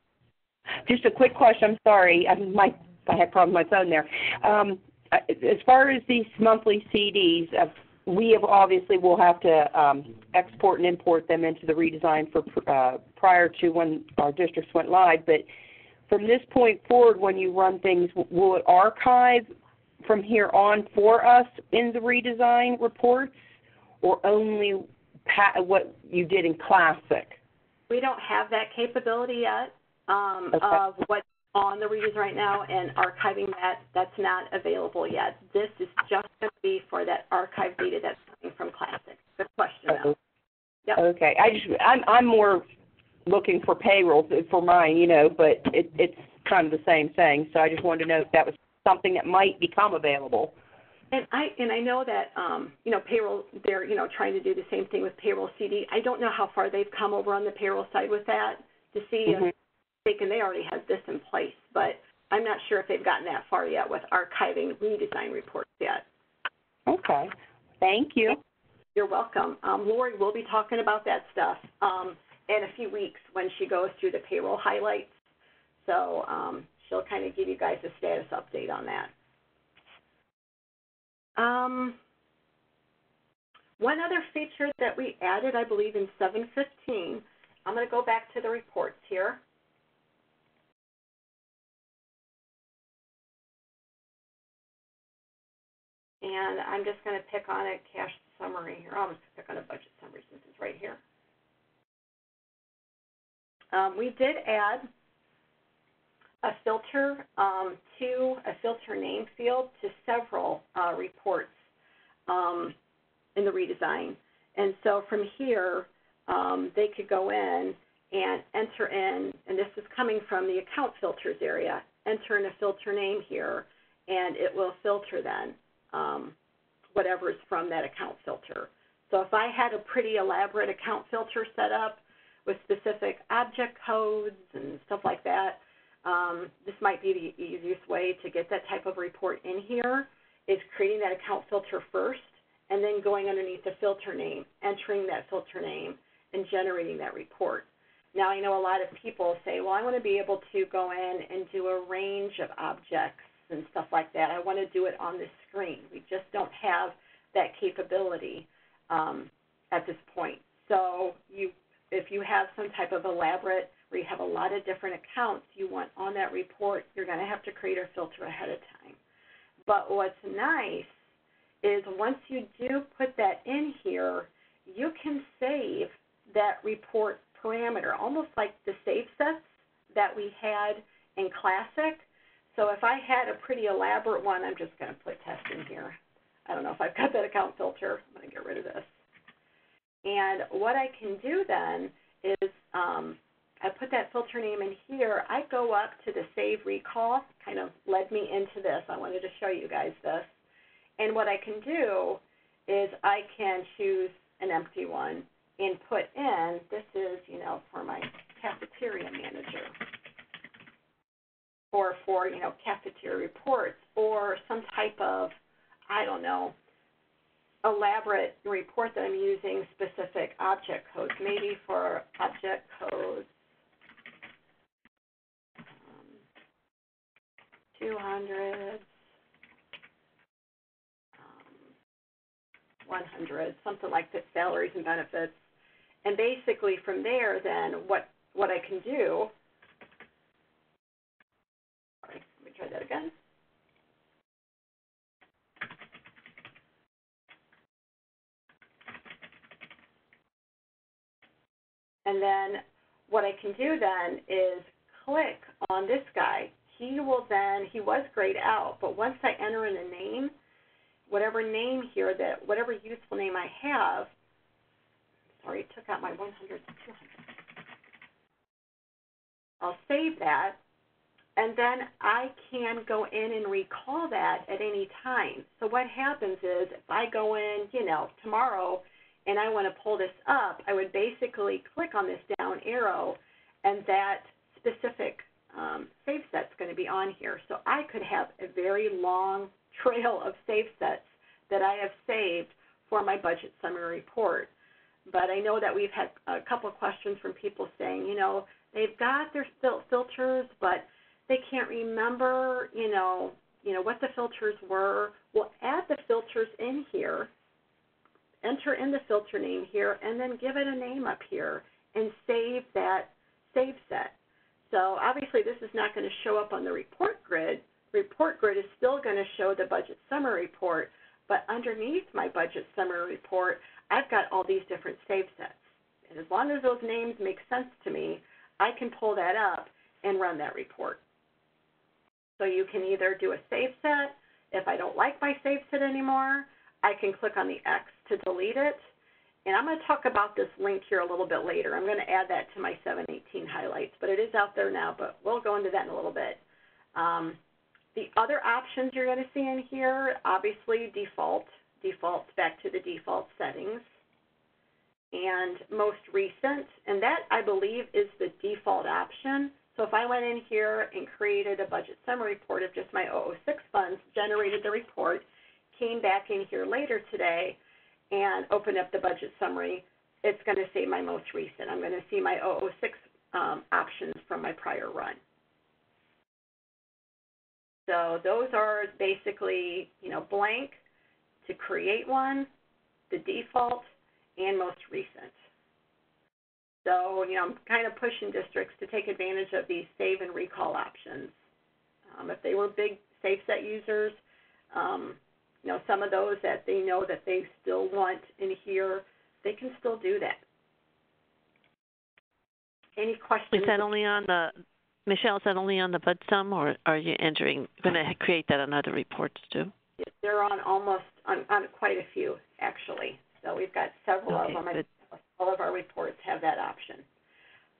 Just a quick question. I'm sorry. I, my, I had a problem with my phone there. Um, as far as these monthly CDs, uh, we have obviously will have to um, export and import them into the redesign for uh, prior to when our districts went live. But from this point forward, when you run things, will it archive from here on for us in the redesign reports, or only pa- what you did in Classic? We don't have that capability yet um, Okay. of what's on the readers right now and archiving that. That's not available yet. This is just going to be for that archive data that's coming from Classic. Good question. though. Yep. Okay. I just I'm I'm more looking for payroll for mine, you know, but it it's kind of the same thing. So I just wanted to know if that was something that might become available. And I and I know that um, you know payroll. They're you know trying to do the same thing with payroll CD. I don't know how far they've come over on the payroll side with that to see Mhm. if they can. They already have this in place, but I'm not sure if they've gotten that far yet with archiving redesign reports yet. Okay. Thank you. You're welcome. Um, Lori will be talking about that stuff um, in a few weeks when she goes through the payroll highlights. So um, she'll kind of give you guys a status update on that. Um, one other feature that we added, I believe, in 715, I'm going to go back to the reports here. And I'm just going to pick on a cash summary here. I'm just pick on a budget summary since it's right here. Um, we did add a filter um, to a filter name field to several uh, reports um, in the redesign. And so from here, um, they could go in and enter in, and this is coming from the account filters area, enter in a filter name here, and it will filter then um, whatever is from that account filter. So if I had a pretty elaborate account filter set up with specific object codes and stuff like that, um, this might be the easiest way to get that type of report in here is creating that account filter first and then going underneath the filter name, entering that filter name, and generating that report. Now, I know a lot of people say, well, I want to be able to go in and do a range of objects and stuff like that. I want to do it on the screen. We just don't have that capability um, at this point. So you, if you have some type of elaborate you have a lot of different accounts you want on that report, you're going to have to create a filter ahead of time. But what's nice is once you do put that in here, you can save that report parameter, almost like the save sets that we had in Classic. So if I had a pretty elaborate one, I'm just going to put test in here. I don't know if I've got that account filter. I'm going to get rid of this. And what I can do then is um, I put that filter name in here. I go up to the save recall, kind of led me into this. I wanted to show you guys this. And what I can do is I can choose an empty one and put in, this is, you know, for my cafeteria manager or for, you know, cafeteria reports or some type of, I don't know, elaborate report that I'm using specific object codes, maybe for object codes um, 200, um, 100, something like that, salaries and benefits. And basically from there, then what what I can do. Sorry, let me try that again. And then what I can do then is click on this guy. He will then, he was grayed out, but once I enter in a name, whatever name here that, whatever useful name I have, sorry, it took out my 100 to 200. I'll save that, and then I can go in and recall that at any time. So what happens is if I go in, you know, tomorrow and I want to pull this up, I would basically click on this down arrow and that specific um, save set's going to be on here. So I could have a very long trail of save sets that I have saved for my budget summary report. But I know that we've had a couple of questions from people saying, you know, they've got their fil- filters, but they can't remember, you know, you know what the filters were. Well, add the filters in here, enter in the filter name here, and then give it a name up here and save that save set. So obviously this is not going to show up on the report grid. Report grid is still going to show the budget summary report, but underneath my budget summary report, I've got all these different save sets. And as long as those names make sense to me, I can pull that up and run that report. So you can either do a save set. If I don't like my save set anymore, I can click on the X to delete it. And I'm going to talk about this link here a little bit later. I'm going to add that to my 718 highlights, but it is out there now, but we'll go into that in a little bit. Um, the other options you're going to see in here, obviously default, defaults back to the default settings. And most recent, and that I believe is the default option. So if I went in here and created a budget summary report of just my 006 funds, generated the report, came back in here later today and open up the budget summary, it's going to say my most recent. I'm going to see my 006 um, options from my prior run. So those are basically, you know, blank to create one, the default, and most recent. So, you know, I'm kind of pushing districts to take advantage of these save and recall options. Um, if they were big save set users, um, you know, some of those that they know that they still want in here, they can still do that. Any questions? Is that only on the, Michelle, is that only on the bud sum, or are you entering, going to create that on other reports too? They're on almost, on, on quite a few, actually. So we've got several Okay, of them. good. All of our reports have that option.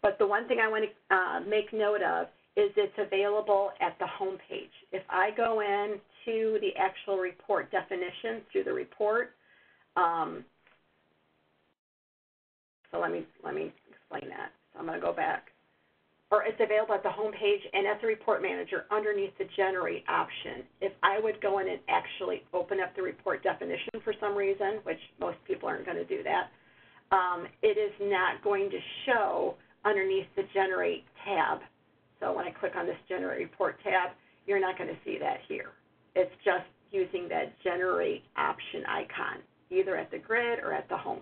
But the one thing I want to uh, make note of is it's available at the home page. If I go in to the actual report definitions through the report, um, so let me let me explain that. So I'm going to go back. Or it's available at the home page and at the report manager underneath the generate option. If I would go in and actually open up the report definition for some reason, which most people aren't going to do that, um, it is not going to show underneath the generate tab. So when I click on this generate report tab, you're not going to see that here. It's just using that generate option icon, either at the grid or at the home.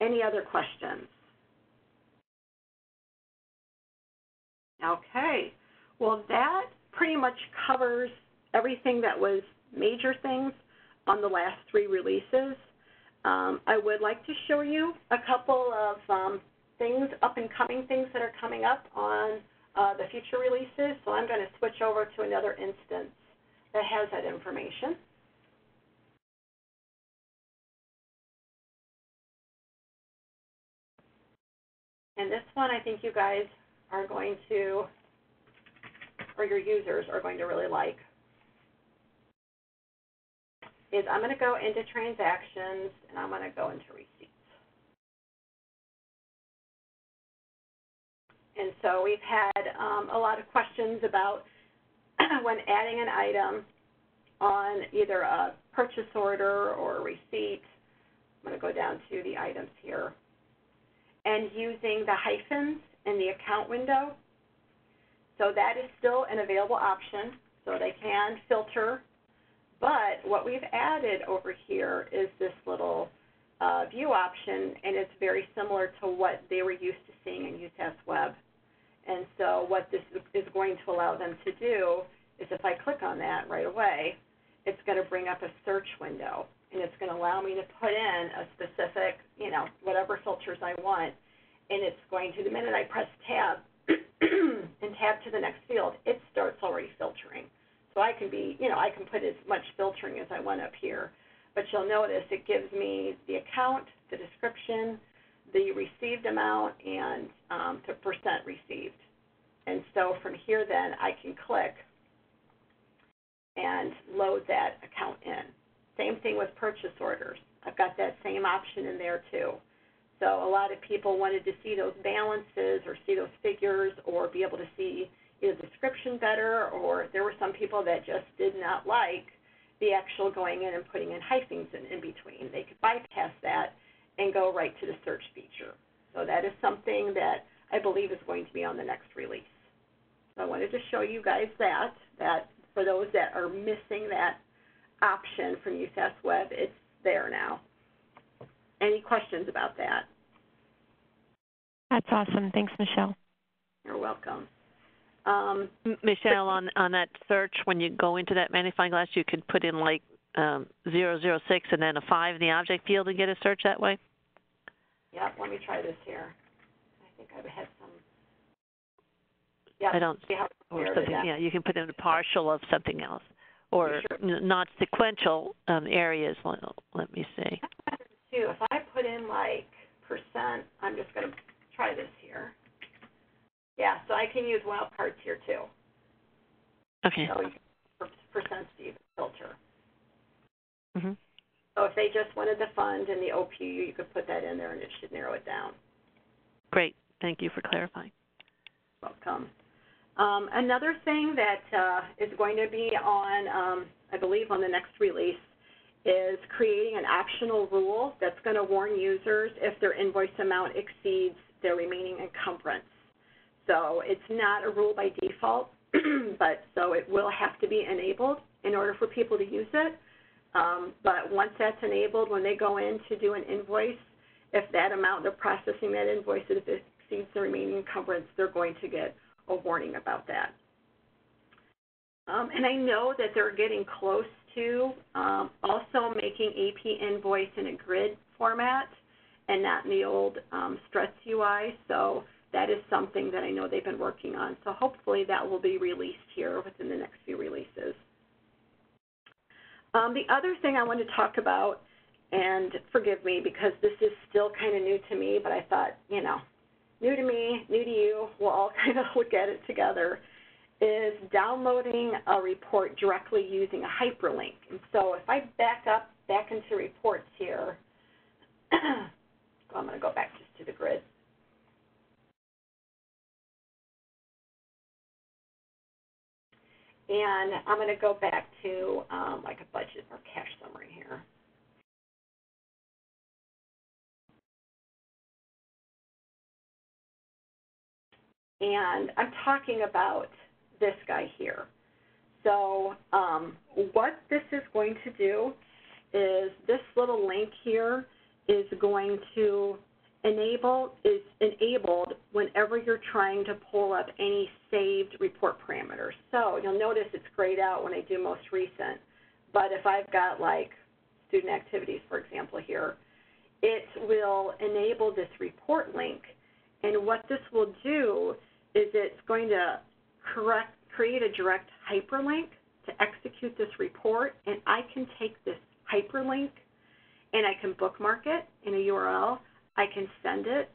Any other questions? Okay. Well, that pretty much covers everything that was major things on the last three releases. Um, I would like to show you a couple of um, things, up and coming things that are coming up on uh, the future releases. So I'm going to switch over to another instance that has that information. And this one I think you guys are going to, or your users are going to really like, is I'm going to go into transactions and I'm going to go into receipts. And so we've had um, a lot of questions about when adding an item on either a purchase order or a receipt. I'm going to go down to the items here. And using the hyphens in the account window. So that is still an available option, so they can filter. But what we've added over here is this little uh, view option, and it's very similar to what they were used to seeing in USAS Web. And so what this is going to allow them to do is if I click on that right away, it's going to bring up a search window, and it's going to allow me to put in a specific, you know, whatever filters I want, and it's going to, the minute I press tab and tab to the next field, it starts already filtering. So I can be, you know, I can put as much filtering as I want up here. But you'll notice it gives me the account, the description, the received amount, and um, the percent received. And so from here then I can click and load that account in. Same thing with purchase orders. I've got that same option in there too. So a lot of people wanted to see those balances or see those figures or be able to see the description better or there were some people that just did not like the actual going in and putting in hyphens in, in between. They could bypass that and go right to the search feature. So that is something that I believe is going to be on the next release. So I wanted to show you guys that, that for those that are missing that option from USAS Web, it's there now. Any questions about that? That's awesome. Thanks, Michelle. You're welcome. Um, Michelle, on, on that search, when you go into that magnifying glass, you could put in like um, 006 and then a 5 in the object field and get a search that way? yeah, let me try this here. I think I've had some. Yeah, I don't- Or something, yeah, you can put in a partial of something else. Or Sure. n- not sequential um, areas, let, let me see. too. If I put in like percent, I'm just going to try this here. Yeah, so I can use wildcards here too. Okay. So you can percent Steve filter. Hmm So if they just wanted the fund and the OPU, you could put that in there and it should narrow it down. Great. Thank you for clarifying. Welcome. Um, another thing that uh, is going to be on, um, I believe, on the next release is creating an optional rule that's going to warn users if their invoice amount exceeds their remaining encumbrance. So it's not a rule by default, but so it will have to be enabled in order for people to use it. Um, but once that's enabled, when they go in to do an invoice, if that amount they're processing that invoice, if it exceeds the remaining encumbrance, they're going to get a warning about that. Um, and I know that they're getting close to um, also making AP invoice in a grid format and not in the old um, UI. So that is something that I know they've been working on. So hopefully that will be released here within the next few releases. Um, the other thing I want to talk about, and forgive me because this is still kind of new to me, but I thought, you know, new to me, new to you, we'll all kind of look at it together, is downloading a report directly using a hyperlink. And so if I back up back into reports here, I'm going to go back just to the grid. And I'm going to go back to um, like a budget or cash summary here. And I'm talking about this guy here. So um, what this is going to do is this little link here is going to enable is enabled whenever you're trying to pull up any saved report parameters. So you'll notice it's grayed out when I do most recent. But if I've got like student activities, for example, here, it will enable this report link. And what this will do is it's going to correct, create a direct hyperlink to execute this report. And I can take this hyperlink and I can bookmark it in a URL. I can send it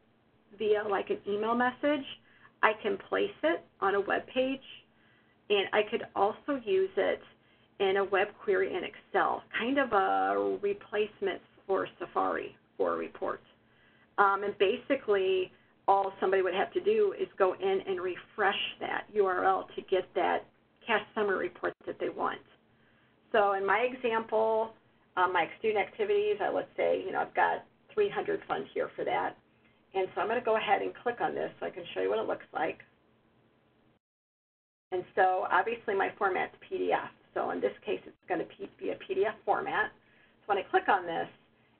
via like an email message. I can place it on a web page, and I could also use it in a web query in Excel, kind of a replacement for Safari for a report. Um, and basically, all somebody would have to do is go in and refresh that URL to get that cash summary report that they want. So in my example, um, my student activities, I let's say, you know, I've got 300 fund here for that. And so I'm going to go ahead and click on this so I can show you what it looks like. And so obviously my format's PDF. So in this case, it's going to be a PDF format. So when I click on this,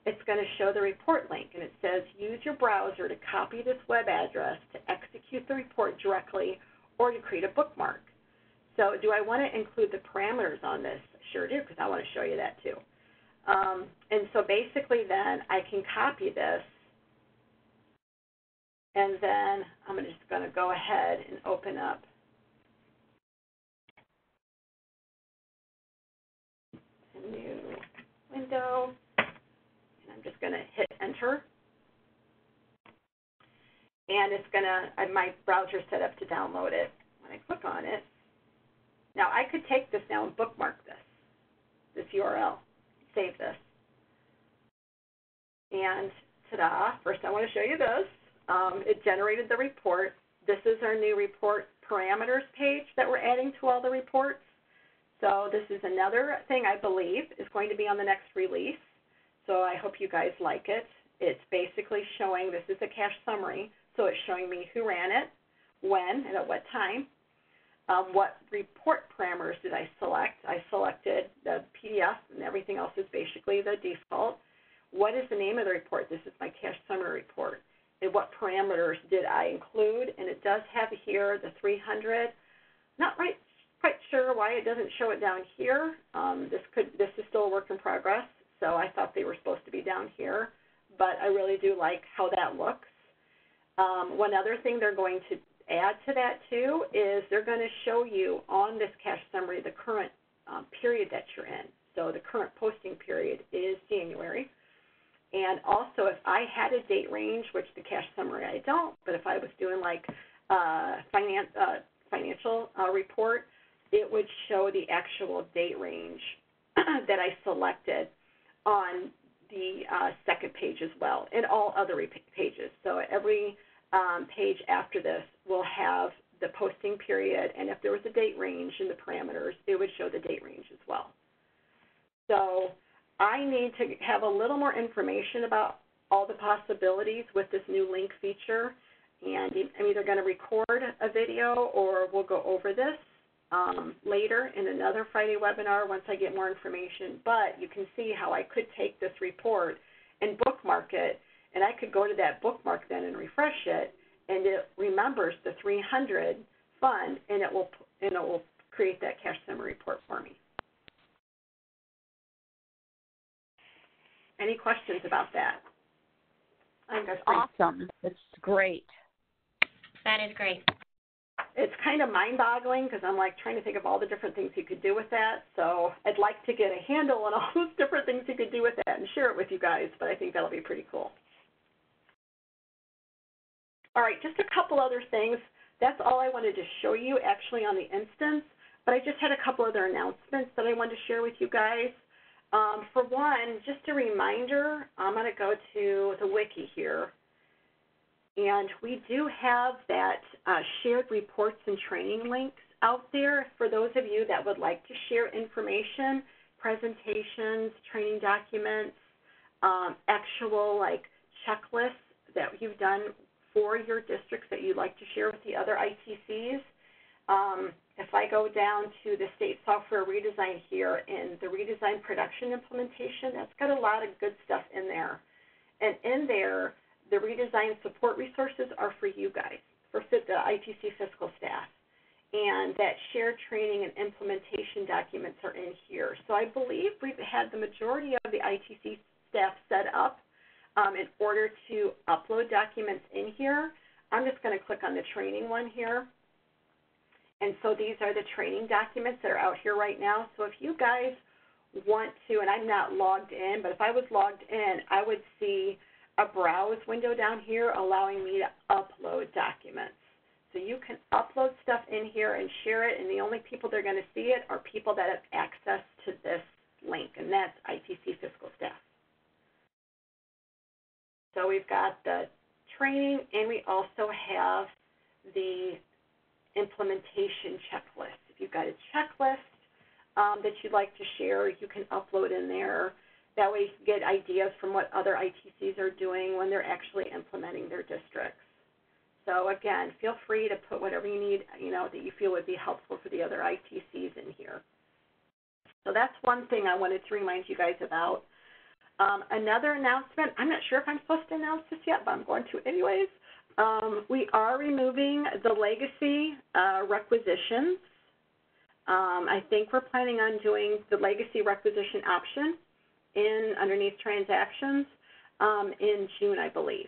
it's going to show the report link. And it says, use your browser to copy this web address to execute the report directly or to create a bookmark. So do I want to include the parameters on this? Sure do, because I want to show you that too. Um, and so basically then I can copy this and then I'm just going to go ahead and open up a new window. And I'm just going to hit enter. And it's going to, my browser set up to download it. When I click on it, now I could take this now and bookmark this, this URL save this. And ta-da, first I want to show you this. Um, it generated the report. This is our new report parameters page that we're adding to all the reports. So this is another thing I believe is going to be on the next release. So I hope you guys like it. It's basically showing, this is a cash summary, so it's showing me who ran it, when, and at what time. Um, what report parameters did I select? I selected the PDF and everything else is basically the default. What is the name of the report? This is my cash summary report. And what parameters did I include? And it does have here the 300. Not right, quite sure why it doesn't show it down here. Um, this could this is still a work in progress, so I thought they were supposed to be down here, but I really do like how that looks. Um, one other thing they're going to add to that too is they're going to show you on this cash summary the current um, period that you're in. So the current posting period is January. And also, if I had a date range, which the cash summary I don't, but if I was doing like uh, finance, uh, financial uh, report, it would show the actual date range that I selected on the uh, second page as well, and all other pages. So every um, page after this will have the posting period, and if there was a date range in the parameters, it would show the date range as well. So I need to have a little more information about all the possibilities with this new link feature, and I'm either going to record a video or we'll go over this um, later in another Friday webinar once I get more information. But you can see how I could take this report and bookmark it, and I could go to that bookmark then and refresh it, and it remembers the 300 fund, and it will and it will create that cash summary report for me. Any questions about that? I think that's awesome. It's great. That is great. It's kind of mind-boggling because I'm like trying to think of all the different things you could do with that. So I'd like to get a handle on all those different things you could do with that and share it with you guys. But I think that'll be pretty cool. All right, just a couple other things. That's all I wanted to show you actually on the instance. But I just had a couple other announcements that I wanted to share with you guys. Um, for one, just a reminder, I'm going to go to the wiki here. And we do have that uh, shared reports and training links out there for those of you that would like to share information, presentations, training documents, um, actual like checklists that you've done for your districts that you'd like to share with the other ITCs. Um, if I go down to the state software redesign here and the redesign production implementation, that's got a lot of good stuff in there. And in there, the redesign support resources are for you guys, for the ITC fiscal staff. And that shared training and implementation documents are in here. So I believe we've had the majority of the ITC staff set up um, in order to upload documents in here. I'm just going to click on the training one here. And so these are the training documents that are out here right now. So if you guys want to, and I'm not logged in, but if I was logged in, I would see a browse window down here allowing me to upload documents. So you can upload stuff in here and share it, and the only people that are going to see it are people that have access to this link, and that's ITC fiscal staff. So we've got the training, and we also have the implementation checklist. If you've got a checklist um, that you'd like to share, you can upload in there. That way you can get ideas from what other ITCs are doing when they're actually implementing their districts. So again, feel free to put whatever you need, you know, that you feel would be helpful for the other ITCs in here. So that's one thing I wanted to remind you guys about. Um, another announcement, I'm not sure if I'm supposed to announce this yet, but I'm going to anyways. Um, we are removing the legacy uh, requisitions. Um, I think we're planning on doing the legacy requisition option in underneath transactions um, in June, I believe.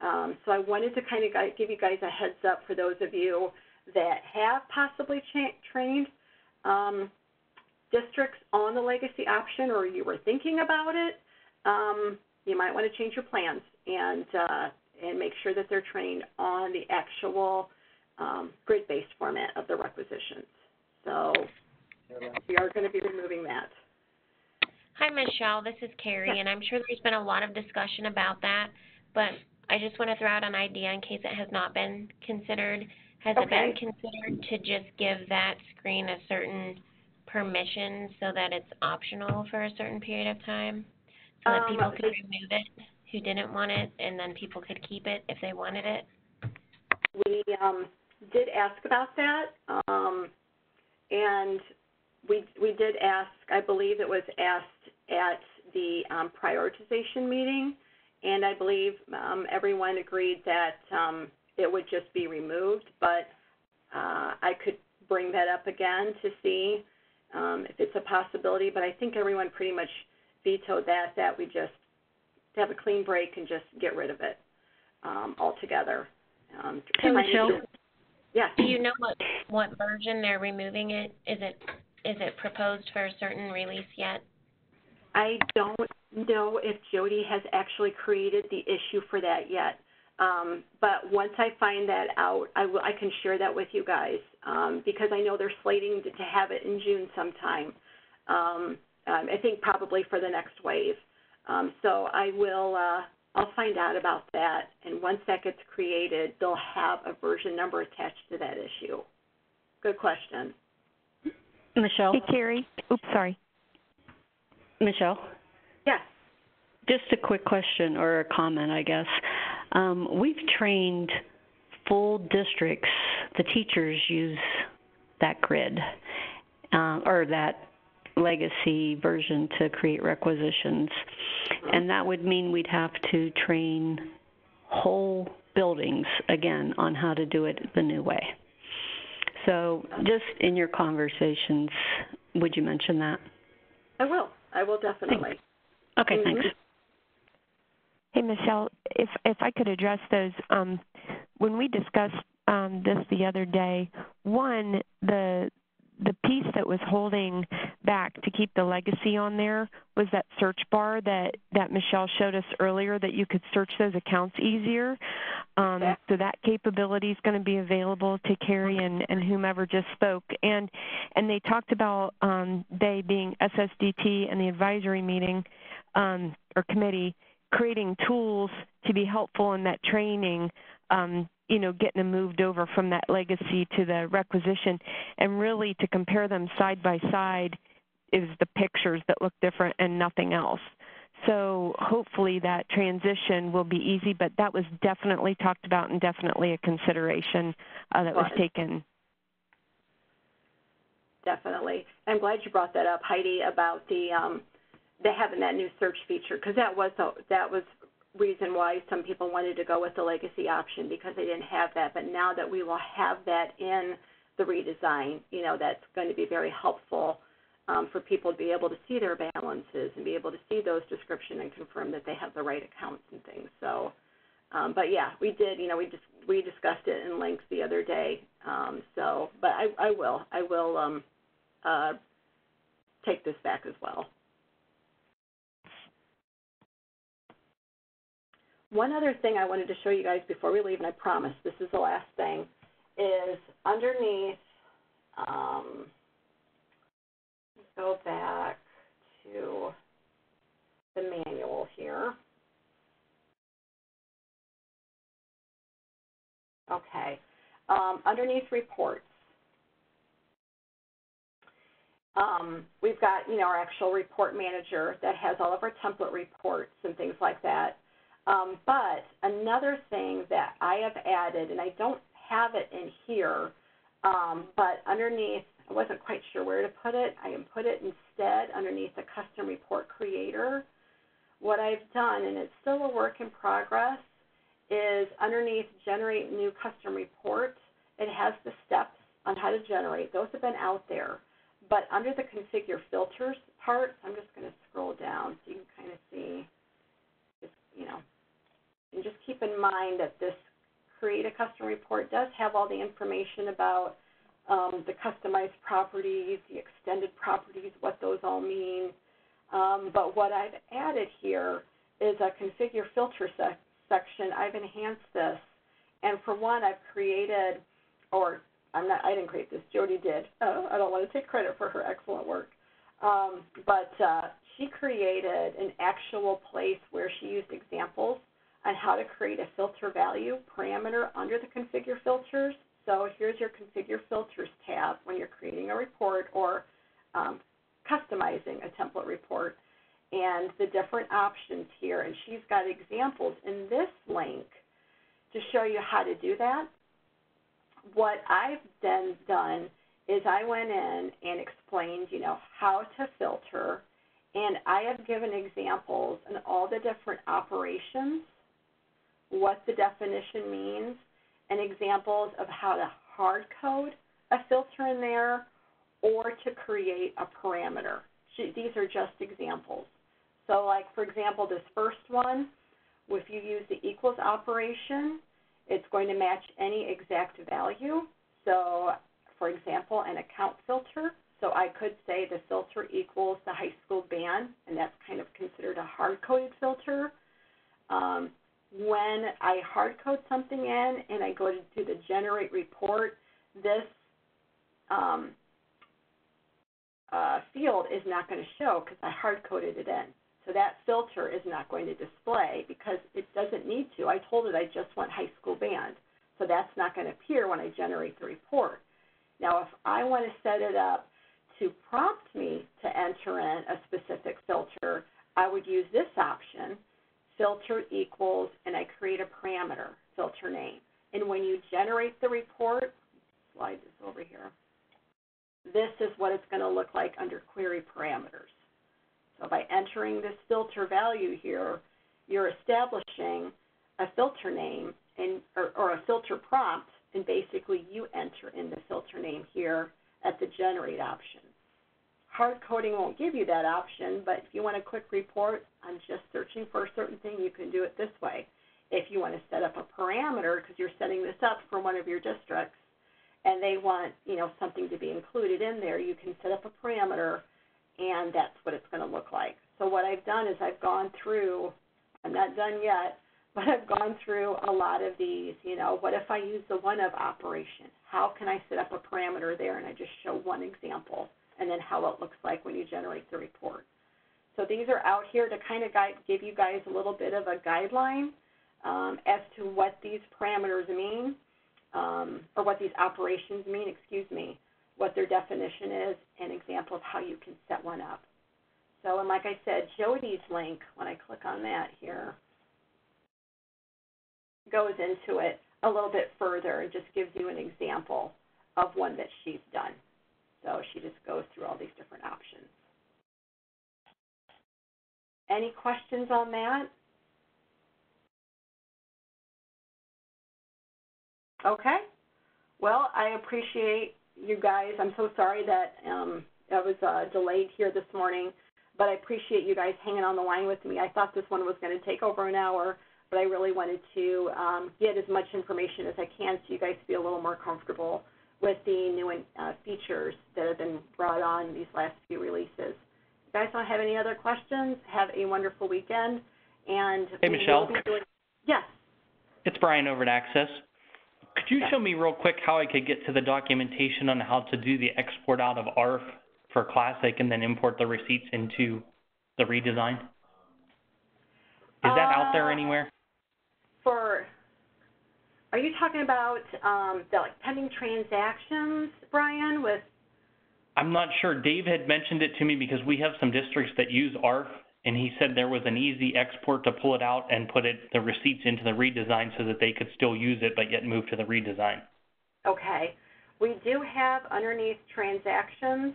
Um, so I wanted to kind of give you guys a heads up for those of you that have possibly trained. Um, districts on the legacy option or you were thinking about it, um, you might want to change your plans and, uh, and make sure that they're trained on the actual um, grid-based format of the requisitions. So we are going to be removing that. Hi, Michelle. This is Carrie, and I'm sure there's been a lot of discussion about that, but I just want to throw out an idea in case it has not been considered. Has it been considered to just give that screen a certain permission so that it's optional for a certain period of time? So that Um, people could remove it who didn't want it, and then people could keep it if they wanted it? We um, did ask about that, um, and we we did ask. I believe it was asked at the um, prioritization meeting, and I believe um, everyone agreed that um, it would just be removed. But uh, I could bring that up again to see um, if it's a possibility. But I think everyone pretty much vetoed that. That we just have a clean break and just get rid of it um, altogether. Um, Hey, Michelle. to- Yeah. Do you know what what version they're removing it? Is it is it proposed for a certain release yet? I don't know if Jody has actually created the issue for that yet. Um, but once I find that out, I will, I can share that with you guys, um, because I know they're slating to, to have it in June sometime. Um, um, I think probably for the next wave. Um, so I will, uh, I'll find out about that, and once that gets created, they'll have a version number attached to that issue. Good question. Michelle? Hey, Carrie. Oops, sorry. Michelle? Yes. Just a quick question or a comment, I guess. Um, we've trained full districts, the teachers use that grid uh, or that legacy version to create requisitions. And that would mean we'd have to train whole buildings again on how to do it the new way. So, just in your conversations, would you mention that? I will. I will definitely. Okay, Mhm. thanks. Hey, Michelle, if if I could address those, um, when we discussed um, this the other day, one the the piece that was holding back to keep the legacy on there was that search bar that that Michelle showed us earlier that you could search those accounts easier. Um, so that capability is going to be available to Carrie and, and whomever just spoke. And and they talked about um, they being SSDT and the advisory meeting um, or committee creating tools to be helpful in that training. Um, you know, getting them moved over from that legacy to the requisition, and really to compare them side by side is the pictures that look different and nothing else. So hopefully that transition will be easy, but that was definitely talked about and definitely a consideration uh, that was taken. Definitely. I'm glad you brought that up, Heidi, about the um, the having that new search feature because that was a, that was reason why some people wanted to go with the legacy option because they didn't have that. But now that we will have that in the redesign, you know, that's going to be very helpful um, for people to be able to see their balances and be able to see those description and confirm that they have the right accounts and things. So, um, but yeah, we did. You know, we just we discussed it in length the other day. Um, so, but I, I will, I will um, uh, take this back as well. One other thing I wanted to show you guys before we leave, and I promise this is the last thing, is underneath, um, go back to the manual here. Okay. Um, underneath reports, um, we've got, you know, our actual report manager that has all of our template reports and things like that. Um, but another thing that I have added, and I don't have it in here, um, but underneath, I wasn't quite sure where to put it. I can put it instead underneath the custom report creator. What I've done, and it's still a work in progress, is underneath generate new custom report, it has the steps on how to generate. Those have been out there. But under the configure filters part, I'm just going to scroll down so you can kind of see, you know, and just keep in mind that this create a custom report does have all the information about um, the customized properties, the extended properties, what those all mean. Um, but what I've added here is a configure filter sec- section. I've enhanced this. And for one, I've created, or I'm not, I didn't create this, Jody did. Uh, I don't want to take credit for her excellent work. Um, but uh, she created an actual place where she used examples on how to create a filter value parameter under the configure filters. So here's your configure filters tab when you're creating a report or um, customizing a template report and the different options here. And she's got examples in this link to show you how to do that. What I've then done is I went in and explained, you know, how to filter, and I have given examples in all the different operations, what the definition means, and examples of how to hard code a filter in there or to create a parameter. These are just examples. So like, for example, this first one, if you use the equals operation, it's going to match any exact value. So for example, an account filter. So I could say the filter equals the high school band, and that's kind of considered a hard-coded filter. Um, when I hard code something in and I go to do the generate report, this um, uh, field is not going to show because I hard coded it in. So that filter is not going to display because it doesn't need to. I told it I just want high school band. So that's not going to appear when I generate the report. Now, if I want to set it up to prompt me to enter in a specific filter, I would use this option, filter equals, and I create a parameter, filter name. And when you generate the report, slide this over here, this is what it's going to look like under query parameters. So by entering this filter value here, you're establishing a filter name or, or a filter prompt and basically you enter in the filter name here at the generate option. Hard coding won't give you that option, but if you want a quick report, I'm just searching for a certain thing, you can do it this way. If you want to set up a parameter, because you're setting this up for one of your districts, and they want, you know, something to be included in there, you can set up a parameter, and that's what it's going to look like. So what I've done is I've gone through, I'm not done yet, but I've gone through a lot of these. You know, what if I use the one of operation? How can I set up a parameter there? And I just show one example, and then how it looks like when you generate the report. So these are out here to kind of guide, give you guys a little bit of a guideline um, as to what these parameters mean, um, or what these operations mean, excuse me, what their definition is, and example of how you can set one up. So, and like I said, Jody's link, when I click on that here, goes into it a little bit further and just gives you an example of one that she's done. So she just goes through all these different options. Any questions on that? Okay. Well, I appreciate you guys. I'm so sorry that um, I was uh, delayed here this morning, but I appreciate you guys hanging on the line with me. I thought this one was going to take over an hour, but I really wanted to um, get as much information as I can so you guys feel a little more comfortable with the new uh, features that have been brought on these last few releases. Guys don't have any other questions, have a wonderful weekend. And hey, Michelle. Doing... Yes. It's Brian over at Access. Could you show me real quick how I could get to the documentation on how to do the export out of ARF for Classic and then import the receipts into the redesign? Is that uh, out there uh, anywhere? for, are you talking about um, the like pending transactions, Brian, with? I'm not sure. Dave had mentioned it to me because we have some districts that use ARF, and he said there was an easy export to pull it out and put it the receipts into the redesign so that they could still use it but yet move to the redesign. Okay, we do have underneath transactions,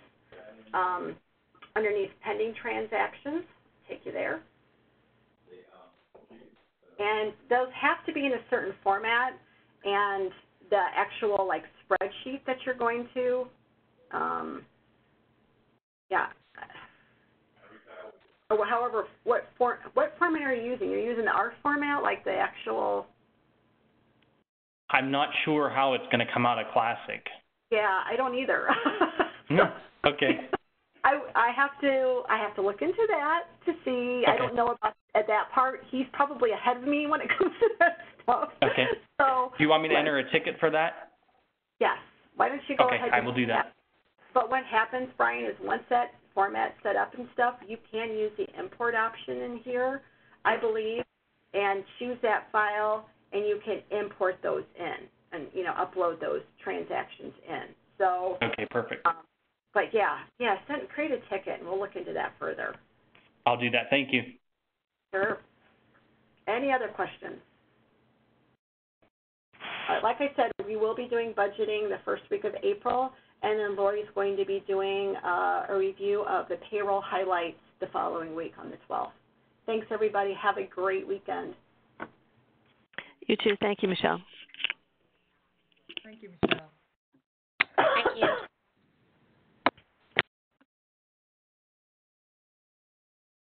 um, underneath pending transactions. Take you there and those have to be in a certain format and the actual like spreadsheet that you're going to um, yeah or however what for, what format are you using you're using the ARF format like the actual I'm not sure how it's going to come out of classic Yeah, I don't either. No, okay. I I have to I have to look into that to see. I don't know about at that part. He's probably ahead of me when it comes to that stuff. Okay. So Do you want me to enter a ticket for that? yes, why don't you go Okay, ahead? I will do that. But what happens, Brian, is once that format's set up and stuff, you can use the import option in here, I believe, and choose that file, and you can import those in, and you know upload those transactions in. So. Okay, perfect. Um, but yeah, yeah, send, create a ticket and we'll look into that further. I'll do that. Thank you. Sure. Any other questions? Uh, like I said, we will be doing budgeting the first week of April, and then Lori's going to be doing uh, a review of the payroll highlights the following week on the 12th. Thanks, everybody. Have a great weekend. You too. Thank you, Michelle. Thank you, Michelle. Thank you.